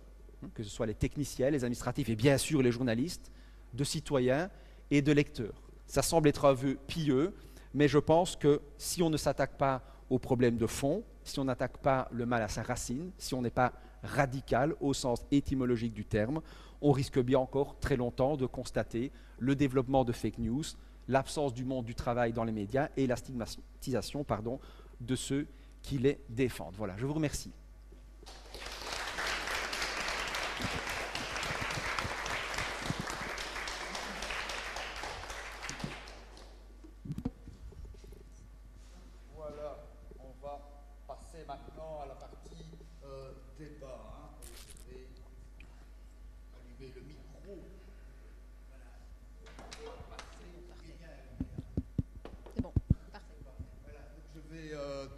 hein, que ce soit les techniciens, les administratifs et bien sûr les journalistes, de citoyens et de lecteurs. Ça semble être un vœu pieux, mais je pense que si on ne s'attaque pas aux problèmes de fond, si on n'attaque pas le mal à sa racine, si on n'est pas radical au sens étymologique du terme, on risque bien encore très longtemps de constater le développement de fake news, l'absence du monde du travail dans les médias et la stigmatisation de ceux qui les défendent. Voilà, je vous remercie.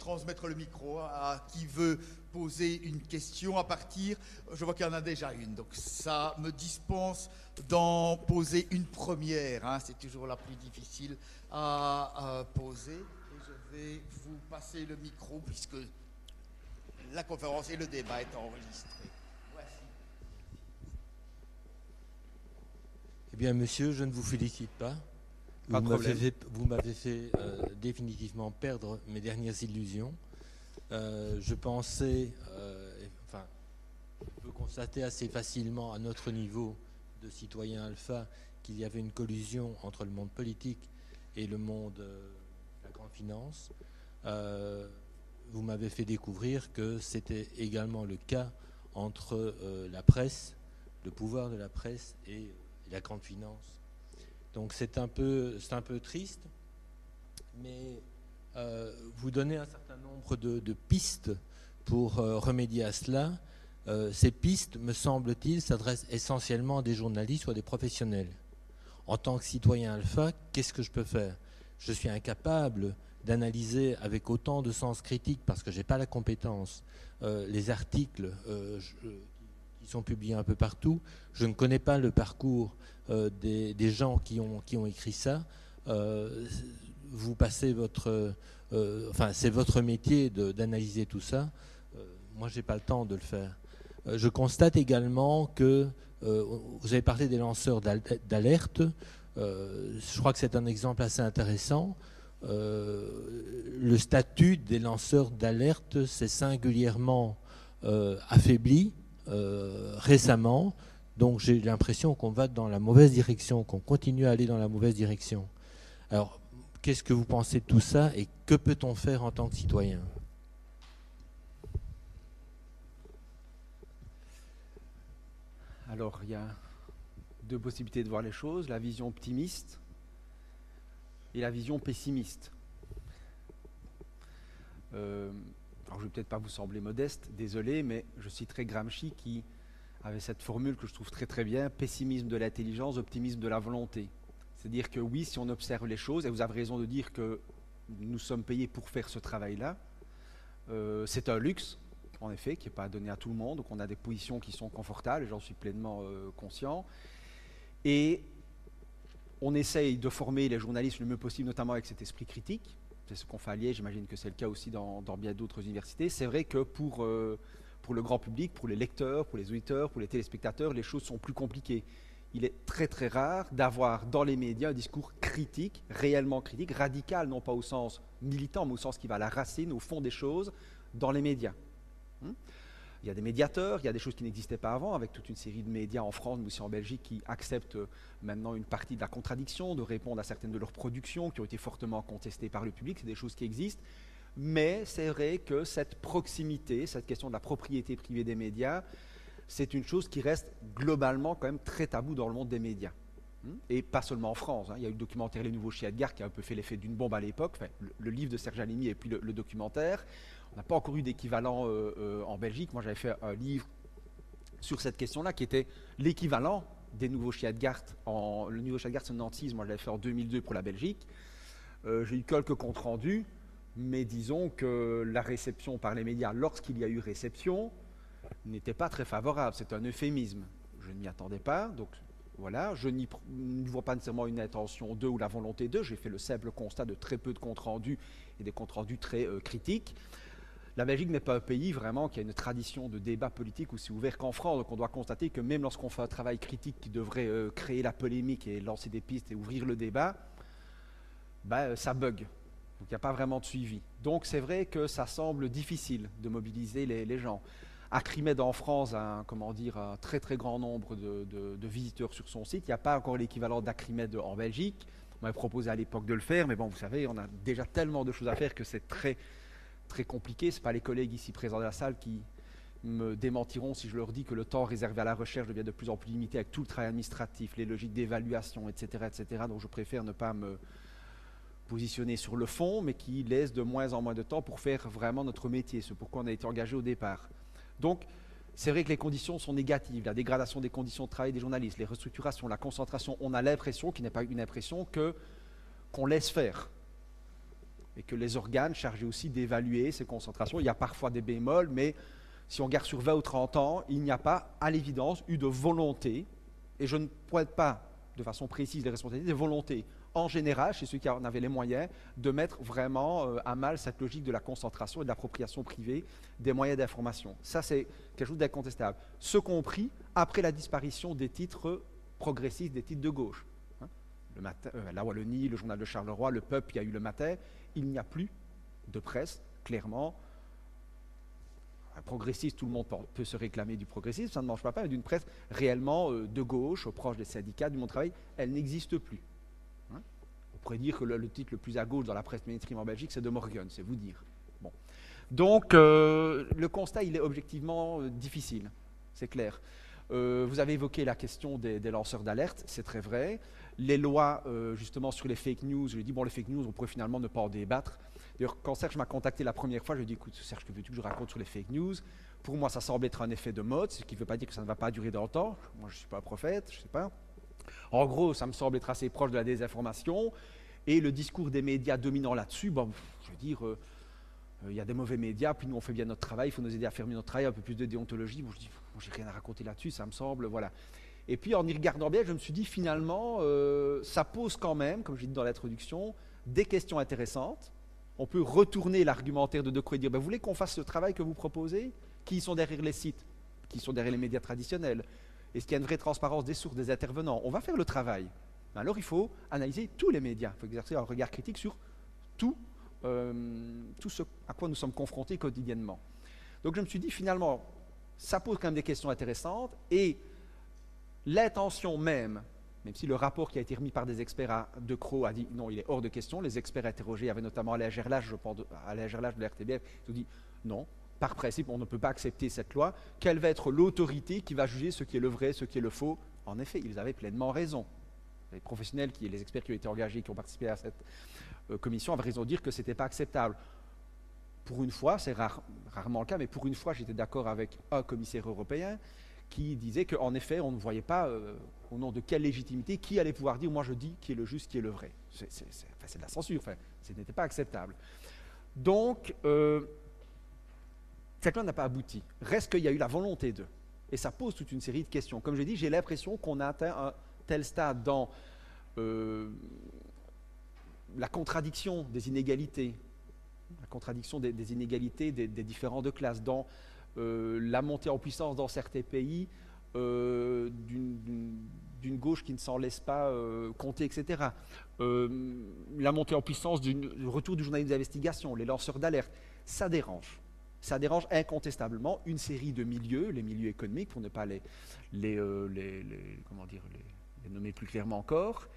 Transmettre le micro à qui veut poser une question à partir. Je vois qu'il y en a déjà une, donc ça me dispense d'en poser une première. Hein. C'est toujours la plus difficile à, poser. Et je vais vous passer le micro puisque la conférence et le débat est enregistré. Voici. Eh bien, monsieur, je ne vous félicite pas. Vous m'avez fait, euh, définitivement perdre mes dernières illusions. Euh, je pensais, euh, enfin, on peut constater assez facilement à notre niveau de citoyen alpha qu'il y avait une collusion entre le monde politique et le monde de la grande finance. vous m'avez fait découvrir que c'était également le cas entre la presse, le pouvoir de la presse et la grande finance donc c'est un, peu, triste, mais euh, vous donnez un certain nombre de, pistes pour euh, remédier à cela. Euh, ces pistes, me semble-t-il, s'adressent essentiellement à des journalistes ou à des professionnels. En tant que citoyen alpha, qu'est-ce que je peux faire? Je suis incapable d'analyser avec autant de sens critique, parce que je n'ai pas la compétence, les articles sont publiés un peu partout. Je ne connais pas le parcours euh, des, gens qui ont, qui ont écrit ça. Euh, vous passez votre, euh, enfin c'est votre métier d'analyser tout ça. moi, j'ai pas le temps de le faire. je constate également que vous avez parlé des lanceurs d'alerte. je crois que c'est un exemple assez intéressant. le statut des lanceurs d'alerte s'est singulièrement affaibli récemment. Donc j'ai l'impression qu'on va dans la mauvaise direction, qu'on continue à aller dans la mauvaise direction. Alors, qu'est-ce que vous pensez de tout ça et que peut-on faire en tant que citoyen? Alors, il y a deux possibilités de voir les choses, la vision optimiste et la vision pessimiste. Euh, alors, je ne vais peut-être pas vous sembler modeste, désolé, mais je citerai Gramsci qui avec cette formule que je trouve très très bien, pessimisme de l'intelligence, optimisme de la volonté. C'est-à-dire que oui, si on observe les choses, et vous avez raison de dire que nous sommes payés pour faire ce travail-là, euh, c'est un luxe, en effet, qui n'est pas donné à tout le monde, donc on a des positions qui sont confortables, j'en suis pleinement euh, conscient. Et on essaye de former les journalistes le mieux possible, notamment avec cet esprit critique. C'est ce qu'on fait à j'imagine que c'est le cas aussi dans, bien d'autres universités. C'est vrai que pour... Euh, pour le grand public, pour les lecteurs, pour les auditeurs, pour les téléspectateurs, les choses sont plus compliquées. Il est très très rare d'avoir dans les médias un discours critique, réellement critique, radical, non pas au sens militant, mais au sens qui va à la racine, au fond des choses, dans les médias. Hmm? Il y a des médiateurs, il y a des choses qui n'existaient pas avant, avec toute une série de médias en France, mais aussi en Belgique, qui acceptent maintenant une partie de la contradiction, de répondre à certaines de leurs productions qui ont été fortement contestées par le public. C'est des choses qui existent mais c'est vrai que cette proximité, cette question de la propriété privée des médias, c'est une chose qui reste globalement quand même très tabou dans le monde des médias. Hmm? Et pas seulement en France. Hein. Il y a eu le documentaire Les Nouveaux Chiens de Gare qui a un peu fait l'effet d'une bombe à l'époque, le, livre de Serge Alimi et puis le, documentaire. On n'a pas encore eu d'équivalent euh, euh, en Belgique. Moi, j'avais fait un livre sur cette question-là qui était l'équivalent des Nouveaux Garde. En, le Nouveau Garde, c'est 96. Moi, je l'avais fait en 2002 pour la Belgique. j'ai eu quelques comptes rendus, mais disons que la réception par les médias, lorsqu'il y a eu réception, n'était pas très favorable. C'est un euphémisme. Je ne m'y attendais pas, donc voilà, je n'y vois pas nécessairement une intention d'eux ou la volonté d'eux. J'ai fait le simple constat de très peu de comptes rendus et des comptes rendus très euh, critiques. La Belgique n'est pas un pays vraiment qui a une tradition de débat politique aussi ouvert qu'en France. Donc on doit constater que même lorsqu'on fait un travail critique qui devrait euh, créer la polémique et lancer des pistes et ouvrir le débat, bah, euh, ça bug. Donc il n'y a pas vraiment de suivi. Donc c'est vrai que ça semble difficile de mobiliser les gens. Acrimed en France a un, comment dire, un très très grand nombre de, visiteurs sur son site. Il n'y a pas encore l'équivalent d'Acrimed en Belgique. On m'avait proposé à l'époque de le faire, mais bon, vous savez, on a déjà tellement de choses à faire que c'est très très compliqué. Ce pas les collègues ici présents dans la salle qui me démentiront si je leur dis que le temps réservé à la recherche devient de plus en plus limité avec tout le travail administratif, les logiques d'évaluation, etc., etc. Donc je préfère ne pas me positionner sur le fond, mais qui laisse de moins en moins de temps pour faire vraiment notre métier, ce pourquoi on a été engagé au départ. Donc, c'est vrai que les conditions sont négatives, la dégradation des conditions de travail des journalistes, les restructurations, la concentration, on a l'impression, qui n'est pas une impression, que qu'on laisse faire. Et que les organes chargés aussi d'évaluer ces concentrations, il y a parfois des bémols, mais si on regarde sur 20 ou 30 ans, il n'y a pas, à l'évidence, eu de volonté, et je ne pointe pas de façon précise les responsabilités, des volontés en général, chez ceux qui en avaient les moyens, de mettre vraiment euh, à mal cette logique de la concentration et de l'appropriation privée des moyens d'information. Ça, c'est quelque chose d'incontestable. Ce compris après la disparition des titres progressistes, des titres de gauche. Hein. le euh, la Wallonie, le journal de Charleroi, le Peuple, il y a eu le matin. Il n'y a plus de presse, clairement. Un progressiste, tout le monde peut se réclamer du progressisme, ça ne mange pas, mais d'une presse réellement euh, de gauche, proche des syndicats, du monde travail, elle n'existe plus pourrait dire que le, titre le plus à gauche dans la presse mainstream en Belgique, c'est de Morgan, c'est vous dire. Bon. Donc, euh, le constat, il est objectivement euh, difficile, c'est clair. Vous avez évoqué la question des, lanceurs d'alerte, c'est très vrai. Les lois, justement, sur les fake news, je lui ai dit, bon, les fake news, on pourrait finalement ne pas en débattre. D'ailleurs, quand Serge m'a contacté la première fois, je lui ai dit, écoute, Serge, que veux-tu que je raconte sur les fake news? Pour moi, ça semble être un effet de mode, ce qui ne veut pas dire que ça ne va pas durer dans le temps. Moi, je ne suis pas un prophète, je ne sais pas. En gros, ça me semble être assez proche de la désinformation. Et le discours des médias dominant là-dessus, bon, je veux dire, euh, euh, il y a des mauvais médias, puis nous on fait bien notre travail, il faut nous aider à faire mieux notre travail, un peu plus de déontologie. Bon, je dis, bon, j'ai rien à raconter là-dessus, ça me semble, voilà. Et puis en y regardant bien, je me suis dit finalement, euh, ça pose quand même, comme j'ai dit dans l'introduction, des questions intéressantes. On peut retourner l'argumentaire de De et dire, ben, vous voulez qu'on fasse ce travail que vous proposez? Qui sont derrière les sites? Qui sont derrière les médias traditionnels? Est-ce qu'il y a une vraie transparence des sources, des intervenants? On va faire le travail. Alors il faut analyser tous les médias, il faut exercer un regard critique sur tout, euh, tout ce à quoi nous sommes confrontés quotidiennement. Donc je me suis dit finalement, ça pose quand même des questions intéressantes et l'intention même, même si le rapport qui a été remis par des experts à De Croo a dit non, il est hors de question, les experts interrogés, avait notamment Alain Gerlach, je pense, Alain Gerlach de l'RTBF, qui dit non, par principe, on ne peut pas accepter cette loi. Quelle va être l'autorité qui va juger ce qui est le vrai, ce qui est le faux? En effet, ils avaient pleinement raison les professionnels, qui, les experts qui ont été engagés, qui ont participé à cette euh, commission, avaient raison de dire que ce n'était pas acceptable. Pour une fois, c'est rarement le cas, mais pour une fois, j'étais d'accord avec un commissaire européen qui disait qu'en effet, on ne voyait pas euh, au nom de quelle légitimité qui allait pouvoir dire moi je dis qui est le juste, qui est le vrai. C'est de la censure, enfin, ce n'était pas acceptable. Donc, euh, cette loi n'a pas abouti. Reste qu'il y a eu la volonté d'eux. Et ça pose toute une série de questions. Comme je dit, j'ai l'impression qu'on a atteint un, tel stade dans euh, la contradiction des inégalités, la contradiction des, inégalités des, différents de classes, dans la montée en puissance dans certains pays euh, d'une gauche qui ne s'en laisse pas compter, etc. la montée en puissance du retour du journalisme d'investigation, les lanceurs d'alerte, ça dérange ça dérange incontestablement une série de milieux, les milieux économiques, pour ne pas les, nommer plus clairement encore,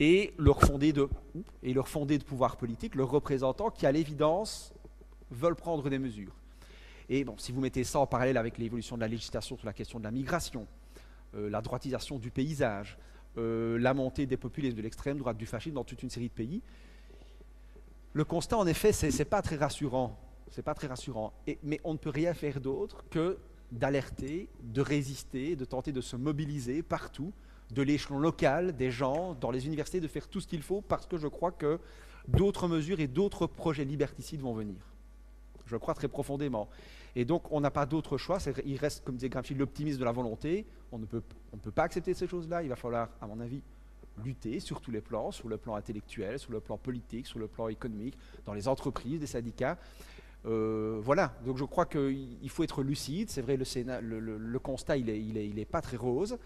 et leur fondé de, et leur fondé de pouvoir politique, leurs représentants qui, à l'évidence, veulent prendre des mesures. Et si vous mettez ça en parallèle avec l'évolution de la législation sur la question de la migration, euh, la droitisation du paysage, euh, la montée des populismes de l'extrême droite, du fascisme dans toute une série de pays, le constat, en effet, c'est n'est pas très rassurant. C'est pas très rassurant. Mais on ne peut rien faire d'autre que d'alerter, de résister, de tenter de se mobiliser partout de l'échelon local, des gens, dans les universités, de faire tout ce qu'il faut, parce que je crois que d'autres mesures et d'autres projets liberticides vont venir. Je crois très profondément. Et donc, on n'a pas d'autre choix. Il reste, comme disait Gramsci, l'optimisme de la volonté. On ne peut, pas accepter ces choses-là. Il va falloir, à mon avis, lutter sur tous les plans, sur le plan intellectuel, sur le plan politique, sur le plan économique, dans les entreprises, les syndicats. Euh, voilà, donc je crois qu'il faut être lucide. C'est vrai, le, constat, il n'est est, il est pas très rose,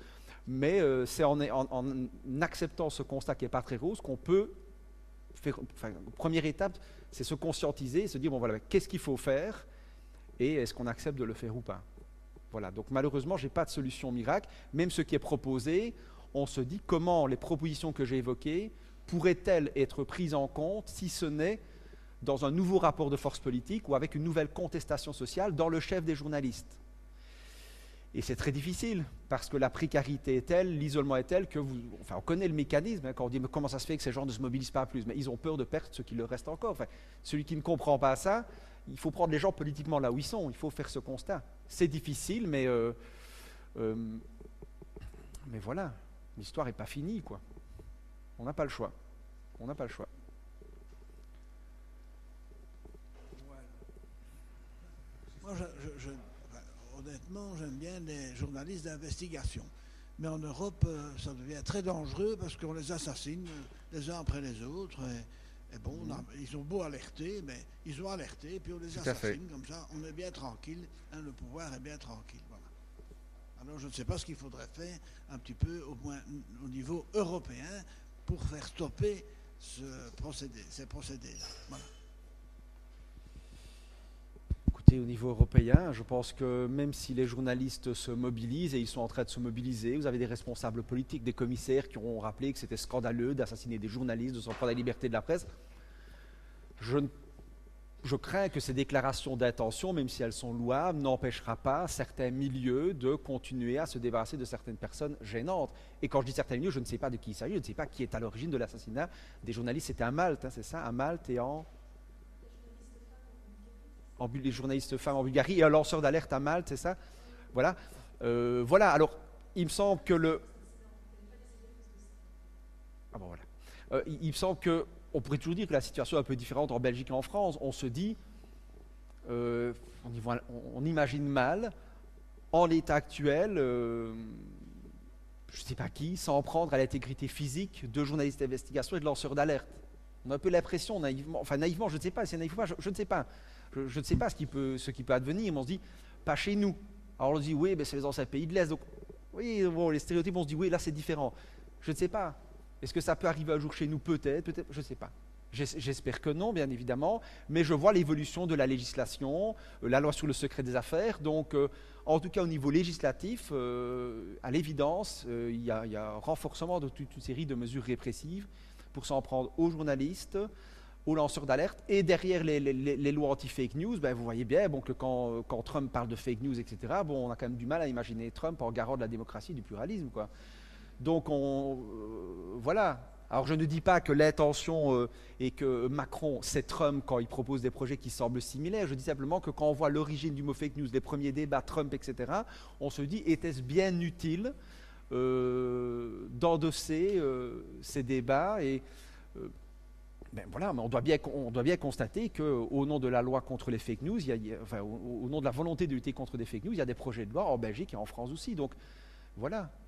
mais euh, c'est en, en, acceptant ce constat qui n'est pas très rose qu'on peut première étape, c'est se conscientiser se dire bon voilà, qu'est-ce qu'il faut faire et est-ce qu'on accepte de le faire ou pas? Voilà, donc malheureusement, je n'ai pas de solution miracle. Même ce qui est proposé, on se dit comment les propositions que j'ai évoquées pourraient-elles être prises en compte si ce n'est dans un nouveau rapport de force politique ou avec une nouvelle contestation sociale dans le chef des journalistes? Et c'est très difficile parce que la précarité est telle, l'isolement est tel que vous. Enfin, on connaît le mécanisme hein, quand on dit mais comment ça se fait que ces gens ne se mobilisent pas plus? Mais ils ont peur de perdre ce qui leur reste encore. Enfin, celui qui ne comprend pas ça, il faut prendre les gens politiquement là où ils sont. Il faut faire ce constat. C'est difficile, mais euh, euh, mais voilà, l'histoire n'est pas finie, quoi. On n'a pas le choix. On n'a pas le choix. Moi, j'aime bien les journalistes d'investigation. Mais en Europe, euh, ça devient très dangereux parce qu'on les assassine les uns après les autres. Et, bon, mhm. ils ont beau alerter, mais ils ont alerté, puis on les assassine comme ça. On est bien tranquille. Hein, le pouvoir est bien tranquille. Voilà. Alors, je ne sais pas ce qu'il faudrait faire un petit peu, au moins au niveau européen, pour faire stopper ce procédé, ces procédés-là. Voilà au niveau européen, je pense que même si les journalistes se mobilisent, et ils sont en train de se mobiliser, vous avez des responsables politiques, des commissaires qui ont rappelé que c'était scandaleux d'assassiner des journalistes, de s'en prendre la liberté de la presse. Je, je crains que ces déclarations d'intention, même si elles sont louables, n'empêchera pas certains milieux de continuer à se débarrasser de certaines personnes gênantes. Et quand je dis certains milieux, je ne sais pas de qui il s'agit, je ne sais pas qui est à l'origine de l'assassinat des journalistes. C'était à Malte, hein, c'est ça, à Malte et en les journalistes femmes en Bulgarie et un lanceur d'alerte à Malte, c'est ça? Voilà. Euh, voilà, alors il me semble que le. Ah bon, voilà. Euh, il, me semble que. On pourrait toujours dire que la situation est un peu différente en Belgique et en France. On se dit. Euh, on, imagine mal, en l'état actuel, je ne sais pas qui, s'en prendre à l'intégrité physique de journalistes d'investigation et de lanceurs d'alerte. On a un peu l'impression, naïvement, enfin naïvement, je ne sais pas, c'est naïf pas, je ne sais pas, je, ne sais pas ce qui, peut, advenir, mais on se dit, pas chez nous. Alors on se dit, oui, ben c'est les anciens pays de l'Est. Donc, oui, bon, les stéréotypes, on se dit, oui, là c'est différent. Je ne sais pas. Est-ce que ça peut arriver un jour chez nous Peut-être, peut-être, je ne sais pas. J'espère que non, bien évidemment, mais je vois l'évolution de la législation, euh, la loi sur le secret des affaires. Donc, euh, en tout cas, au niveau législatif, euh, à l'évidence, il y, a un renforcement de toute une série de mesures répressives pour s'en prendre aux journalistes, aux lanceurs d'alerte. Et derrière les, lois anti-fake news, ben, vous voyez bien bon, que quand, Trump parle de fake news, etc., bon, on a quand même du mal à imaginer Trump en garant de la démocratie, du pluralisme. Quoi. Donc, on, euh, voilà. Alors, je ne dis pas que l'intention euh, est que Macron, c'est Trump quand il propose des projets qui semblent similaires. Je dis simplement que quand on voit l'origine du mot fake news, les premiers débats, Trump, etc., on se dit, était-ce bien utile euh, d'endosser ces débats et ben on doit bien, constater qu'au nom de la loi contre les fake news, au, nom de la volonté de lutter contre des fake news, il y a des projets de loi en Belgique et en France aussi.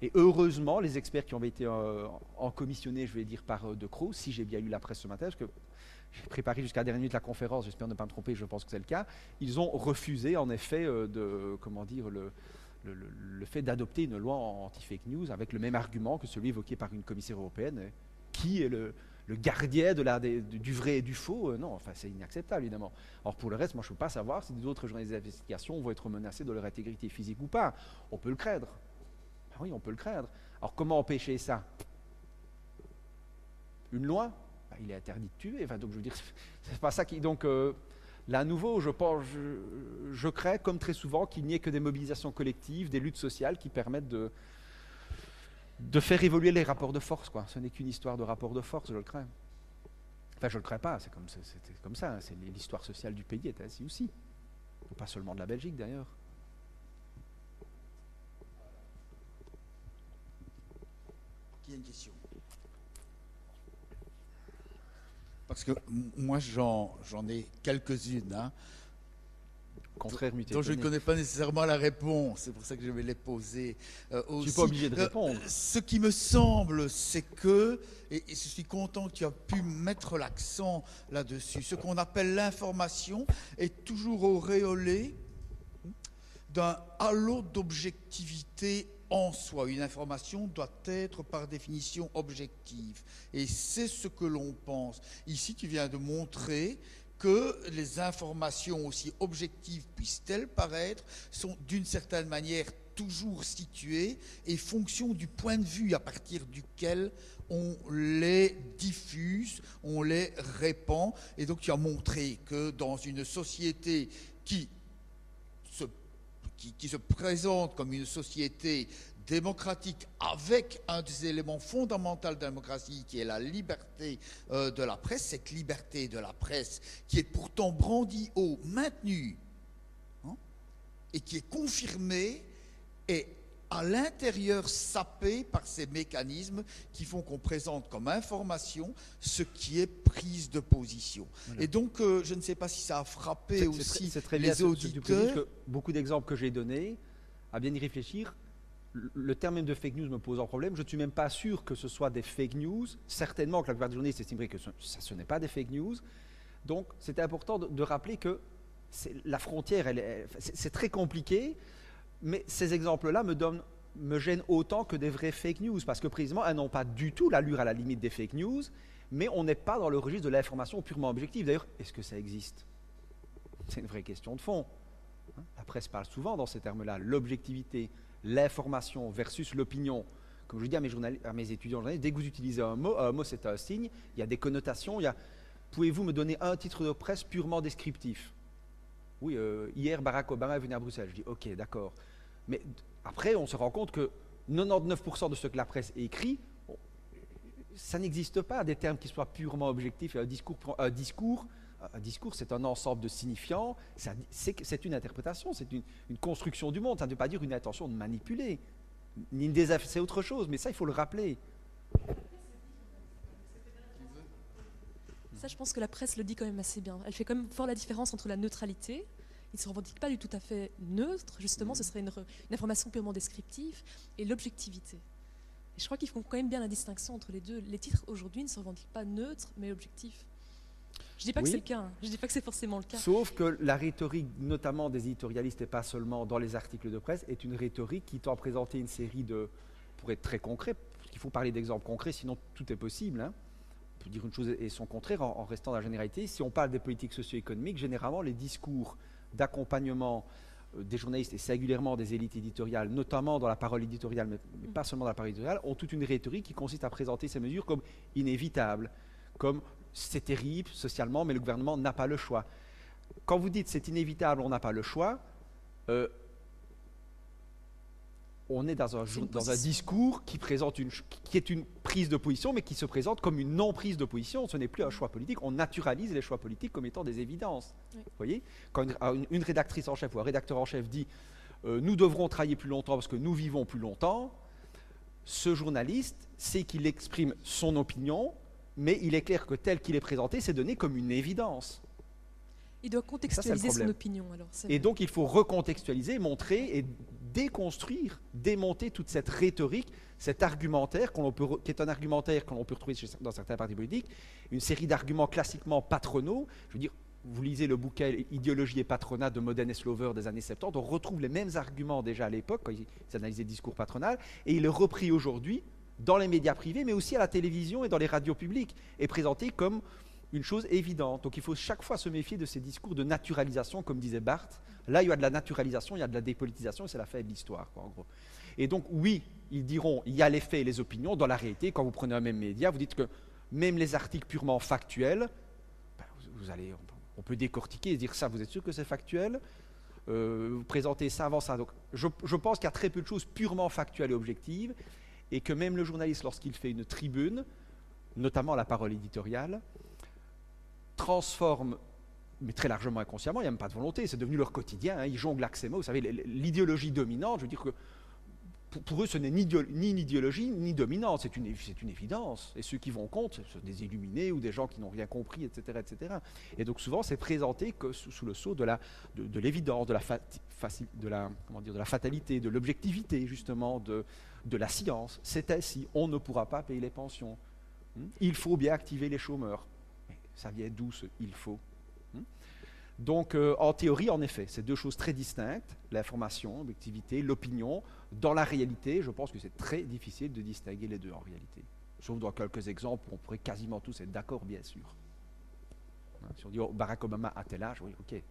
Et heureusement, les experts qui ont été euh, en commissionnés, je vais dire, par euh, De Croo, si j'ai bien lu la presse ce matin, parce que j'ai préparé jusqu'à la dernière minute la conférence, j'espère ne pas me tromper, je pense que c'est le cas, ils ont refusé en effet euh, le fait d'adopter une loi anti-fake news avec le même argument que celui évoqué par une commissaire européenne, qui est le, le gardien du vrai et du faux, euh, non, enfin, c'est inacceptable, évidemment. Or, pour le reste, moi, je ne peux pas savoir si d'autres journalistes d'investigation vont être menacés de leur intégrité physique ou pas. On peut le craindre. Ah oui, on peut le craindre. Alors, comment empêcher ça? Une loi? Bah, Il est interdit de tuer. Donc, je veux dire, c'est pas ça qui. Donc, euh, là, à nouveau, je, pense, je, je crains, comme très souvent, qu'il n'y ait que des mobilisations collectives, des luttes sociales qui permettent de, de faire évoluer les rapports de force. Quoi. Ce n'est qu'une histoire de rapports de force, je le crains. Enfin, je ne le crains pas, c'est comme, comme, ça. Hein. C'est l'histoire sociale du pays est ainsi aussi. Pas seulement de la Belgique d'ailleurs. Qui a une question? Parce que moi j'en ai quelques-unes. Hein, contraire dont je ne connais pas nécessairement la réponse. C'est pour ça que je vais les poser euh, aussi. Je suis pas obligé de répondre. ce qui me semble, c'est que, et, je suis content que tu as pu mettre l'accent là-dessus, ce qu'on appelle l'information est toujours auréolé d'un halo d'objectivité en soi. Une information doit être par définition objective. Et c'est ce que l'on pense. Ici, tu viens de montrer que les informations, aussi objectives puissent-elles paraître, sont d'une certaine manière toujours situées et fonction du point de vue à partir duquel on les diffuse, on les répand. Et donc tu as montré que dans une société qui qui se présente comme une société démocratique avec un des éléments fondamentaux de la démocratie qui est la liberté euh, de la presse, cette liberté de la presse qui est pourtant brandie haut, maintenue, hein, et qui est confirmée, est à l'intérieur sapée par ces mécanismes qui font qu'on présente comme information ce qui est prise de position. Et donc, euh, je ne sais pas si ça a frappé aussi très, les auditeurs. Que beaucoup d'exemples que j'ai donnés, à bien y réfléchir, le terme même de fake news me pose un problème. Je ne suis même pas sûr que ce soit des fake news. Certainement que la plupart des journalistes estimeraient que ce, ce n'est pas des fake news. Donc, c'était important de, rappeler que la frontière, c'est très compliqué, mais ces exemples-là me, me gênent autant que des vrais fake news, parce que précisément, elles n'ont pas du tout l'allure à la limite des fake news, mais on n'est pas dans le registre de l'information purement objective. D'ailleurs, est-ce que ça existe? C'est une vraie question de fond. Hein? La presse parle souvent dans ces termes-là, l'objectivité, l'information versus l'opinion. Comme je dis à mes, à mes étudiants, dès que vous utilisez un mot, un mot c'est un signe, il y a des connotations, il y a... Pouvez-vous me donner un titre de presse purement descriptif? Oui, euh, hier Barack Obama est venu à Bruxelles. Je dis ok, d'accord. Mais après, on se rend compte que 99% de ce que la presse écrit, ça n'existe pas des termes qui soient purement objectifs. Un discours, un discours un discours, c'est un ensemble de signifiants, c'est une interprétation, c'est une, construction du monde. Ça ne veut pas dire une intention de manipuler. C'est autre chose, mais ça, il faut le rappeler. Ça, je pense que la presse le dit quand même assez bien. Elle fait quand même fort la différence entre la neutralité, il ne se revendique pas du tout à fait neutre, justement, ce serait une, une information purement descriptive, et l'objectivité. Et je crois qu'ils font quand même bien la distinction entre les deux. Les titres aujourd'hui ne se revendiquent pas neutres, mais objectifs. Je ne dis pas que c'est le cas, hein. je dis pas que c'est forcément le cas. Sauf que la rhétorique, notamment des éditorialistes et pas seulement dans les articles de presse, est une rhétorique qui tend à présenter une série de, pour être très concret, parce qu'il faut parler d'exemples concrets, sinon tout est possible. Hein. On peut dire une chose et son contraire en, restant dans la généralité. Si on parle des politiques socio-économiques, généralement les discours d'accompagnement euh, des journalistes et singulièrement des élites éditoriales, notamment dans la parole éditoriale, mais, mais, pas seulement dans la parole éditoriale, ont toute une rhétorique qui consiste à présenter ces mesures comme inévitables, comme c'est terrible socialement, mais le gouvernement n'a pas le choix. Quand vous dites c'est inévitable, on n'a pas le choix, euh, on est dans un, dans un discours qui, présente une, qui est une prise de position, mais qui se présente comme une non-prise de position. Ce n'est plus un choix politique. On naturalise les choix politiques comme étant des évidences. Vous voyez? Quand une, rédactrice en chef ou un rédacteur en chef dit euh, Nous devrons travailler plus longtemps parce que nous vivons plus longtemps », ce journaliste sait qu'il exprime son opinion, mais il est clair que tel qu'il est présenté, c'est donné comme une évidence. Il doit contextualiser son opinion. et donc il faut recontextualiser, montrer et déconstruire, démonter toute cette rhétorique, cet argumentaire qui est un argumentaire qu'on peut retrouver dans certains partis politiques, une série d'arguments classiquement patronaux. Je veux dire, vous lisez le bouquin Idéologie et patronat de Modène et Slover des années 70, on retrouve les mêmes arguments déjà à l'époque, quand ils analysaient le discours patronal, et il est repris aujourd'hui dans les médias privés, mais aussi à la télévision et dans les radios publiques, est présenté comme une chose évidente. Donc il faut chaque fois se méfier de ces discours de naturalisation, comme disait Barthes. Là, il y a de la naturalisation, il y a de la dépolitisation, c'est la fin de l'histoire, en gros. Et donc, oui, ils diront, il y a les faits et les opinions. Dans la réalité, quand vous prenez un même média, vous dites que même les articles purement factuels, ben, vous, allez, on peut décortiquer et dire ça, vous êtes sûr que c'est factuel? Euh, Vous présentez ça avant ça. Donc, je pense qu'il y a très peu de choses purement factuelles et objectives et que même le journaliste, lorsqu'il fait une tribune, notamment la parole éditoriale, transforme, mais très largement inconsciemment, il n'y a même pas de volonté, c'est devenu leur quotidien, hein, ils jonglent avec ces mots. Vous savez, l'idéologie dominante, je veux dire que pour, eux, ce n'est ni, une idéologie ni dominante, c'est une, une, évidence. Et ceux qui vont contre, ce sont des illuminés ou des gens qui n'ont rien compris, etc., etc. Et donc souvent, c'est présenté que sous, le sceau de l'évidence, de, la de la fatalité, de l'objectivité, justement, de, de la science. C'est ainsi, on ne pourra pas payer les pensions. Hmm? Il faut bien activer les chômeurs. ça vient d'où ce il faut hmm? Donc, euh, en théorie, en effet, c'est deux choses très distinctes, l'information, l'objectivité, l'opinion. Dans la réalité, je pense que c'est très difficile de distinguer les deux en réalité. Sauf dans quelques exemples, on pourrait quasiment tous être d'accord, bien sûr. Hein, si on dit oh, Barack Obama à tel âge, oui, ok.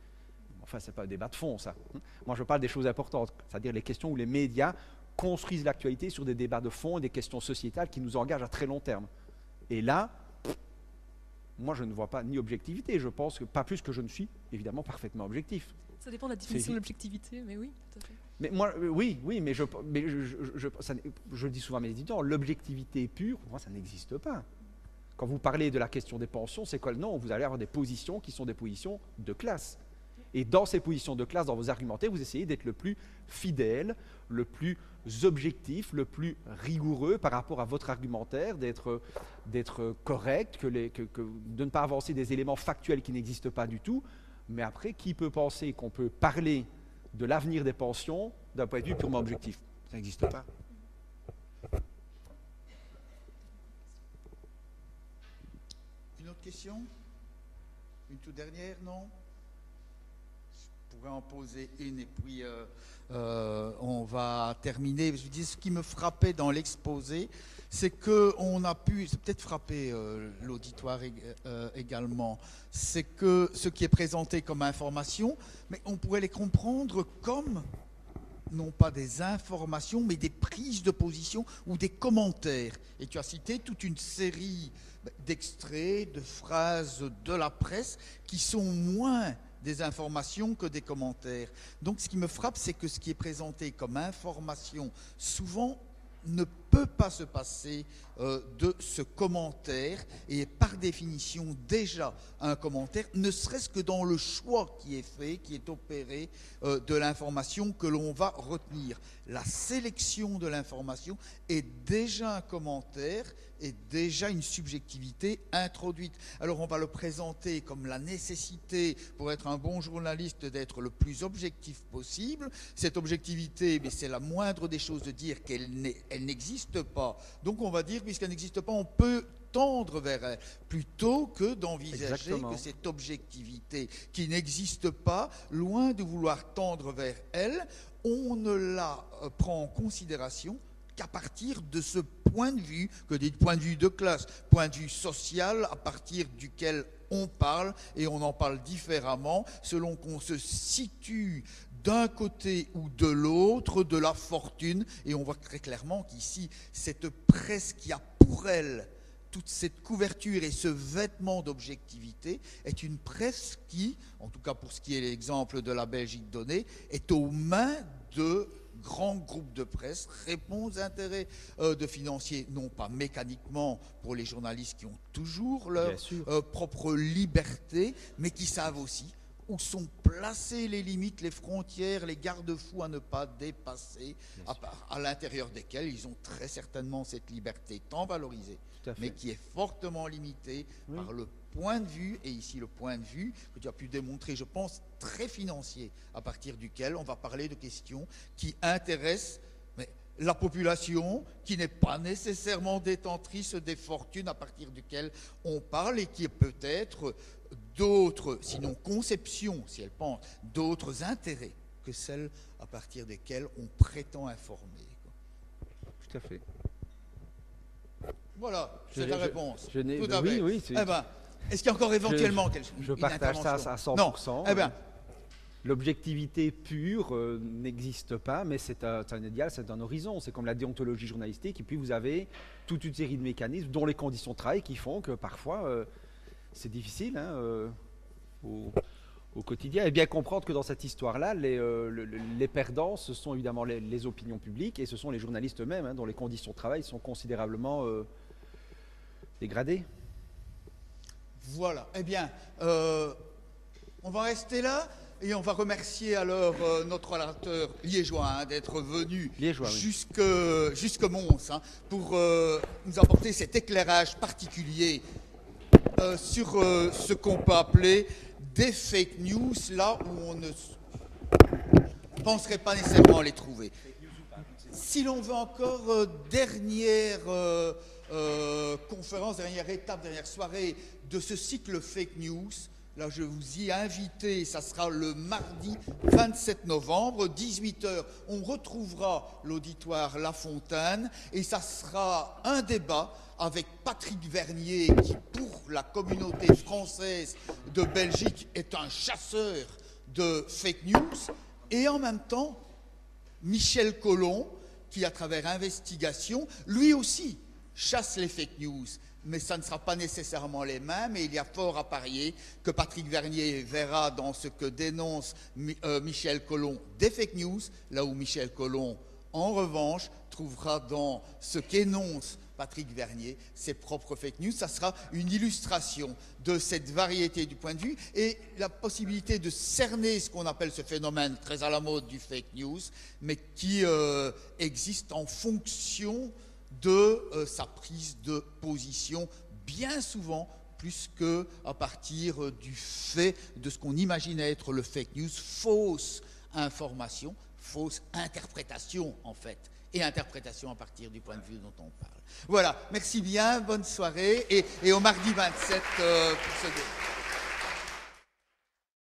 Enfin, ce n'est pas un débat de fond, ça. Hein. Moi, je parle des choses importantes, c'est-à-dire les questions où les médias construisent l'actualité sur des débats de fond et des questions sociétales qui nous engagent à très long terme. Et là, moi, je ne vois pas ni objectivité. Je pense que pas plus que je ne suis évidemment parfaitement objectif. Ça dépend de la définition de l'objectivité, mais oui, tout à fait. Mais moi, euh, oui, oui, mais je, mais je, je, dis souvent à mes éditeurs, l'objectivité pure, pour moi, ça n'existe pas. Quand vous parlez de la question des pensions, c'est quoi Non, vous allez avoir des positions qui sont des positions de classe. Et dans ces positions de classe, dans vos argumentaires, vous essayez d'être le plus fidèle, le plus objectif, le plus rigoureux par rapport à votre argumentaire, d'être, correct, de ne pas avancer des éléments factuels qui n'existent pas du tout. Mais après, qui peut penser qu'on peut parler de l'avenir des pensions d'un point de vue purement objectif? Ça n'existe pas. Une autre question? Une toute dernière, non? Pourrais en poser une et puis euh, euh, on va terminer. Je dis ce qui me frappait dans l'exposé, c'est que on a pu, c'est peut-être frapper euh, l'auditoire également, c'est que ce qui est présenté comme information, mais on pourrait les comprendre comme non pas des informations, mais des prises de position ou des commentaires. Et tu as cité toute une série d'extraits, de phrases de la presse qui sont moins des informations que des commentaires. Donc ce qui me frappe, c'est que ce qui est présenté comme information, souvent ne peut pas se passer euh, de ce commentaire et par définition déjà un commentaire, ne serait-ce que dans le choix qui est fait, qui est opéré euh, de l'information que l'on va retenir. La sélection de l'information est déjà un commentaire est déjà une subjectivité introduite. Alors on va le présenter comme la nécessité pour être un bon journaliste d'être le plus objectif possible. Cette objectivité, c'est la moindre des choses de dire qu'elle n'existe pas. Donc on va dire, puisqu'elle n'existe pas, on peut tendre vers elle, plutôt que d'envisager que cette objectivité qui n'existe pas, loin de vouloir tendre vers elle, on ne la euh, prend en considération qu'à partir de ce point de vue, que des points de vue de classe, point de vue social à partir duquel on parle et on en parle différemment selon qu'on se situe d'un côté ou de l'autre de la fortune. Et on voit très clairement qu'ici, cette presse qui a pour elle toute cette couverture et ce vêtement d'objectivité est une presse qui, en tout cas pour ce qui est l'exemple de la Belgique donnée, est aux mains de grands groupes de presse répond aux intérêts euh, de financiers, non pas mécaniquement pour les journalistes qui ont toujours leur euh, propre liberté, mais qui savent aussi où sont placées les limites, les frontières, les garde-fous à ne pas dépasser, à, à l'intérieur desquels ils ont très certainement cette liberté tant valorisée, mais qui est fortement limitée par le point de vue, et ici le point de vue que tu as pu démontrer, je pense, très financier, à partir duquel on va parler de questions qui intéressent la population, qui n'est pas nécessairement détentrice des fortunes à partir duquel on parle, et qui est peut-être d'autres, sinon conceptions, si elle pense, d'autres intérêts que celles à partir desquelles on prétend informer. Tout à fait. Voilà, c'est la réponse. Je, oui, oui, eh ben, est-ce qu'il y a encore éventuellement quelque chose Je partage ça à 100%. Non. Eh ben, L'objectivité pure euh, n'existe pas, mais c'est un, un, idéal, c'est un horizon. C'est comme la déontologie journalistique. Et puis vous avez toute une série de mécanismes, dont les conditions de travail, qui font que parfois euh, c'est difficile hein, euh, au, quotidien. Et bien comprendre que dans cette histoire-là, les, les, perdants, ce sont évidemment les, opinions publiques et ce sont les journalistes eux-mêmes, hein, dont les conditions de travail sont considérablement dégradées. Voilà. Eh bien, euh, on va rester là. Et on va remercier alors euh, notre orateur liégeois hein, d'être venu jusque, jusque Mons hein, pour euh, nous apporter cet éclairage particulier euh, sur ce qu'on peut appeler des fake news, là où on ne penserait pas nécessairement les trouver. Si l'on veut encore dernière conférence, dernière étape, dernière soirée de ce cycle fake news, Là, je vous y ai invité, ça sera le mardi 27 novembre, 18h. On retrouvera l'auditoire La Fontaine et ça sera un débat avec Patrick Vernier, qui pour la communauté française de Belgique est un chasseur de fake news, et en même temps Michel Collomb, qui à travers investigation, lui aussi chasse les fake news. Mais ça ne sera pas nécessairement les mêmes, et il y a fort à parier que Patrick Vernier verra dans ce que dénonce euh, Michel Collomb des fake news, là où Michel Collomb, en revanche, trouvera dans ce qu'énonce Patrick Vernier ses propres fake news. Ça sera une illustration de cette variété du point de vue et la possibilité de cerner ce qu'on appelle ce phénomène très à la mode du fake news, mais qui euh, existe en fonction de euh, sa prise de position, bien souvent plus que à partir euh, du fait de ce qu'on imagine être le fake news, fausse information, fausse interprétation en fait, et interprétation à partir du point de vue dont on parle. Voilà, merci bien, bonne soirée, et, au mardi 27 euh, pour ce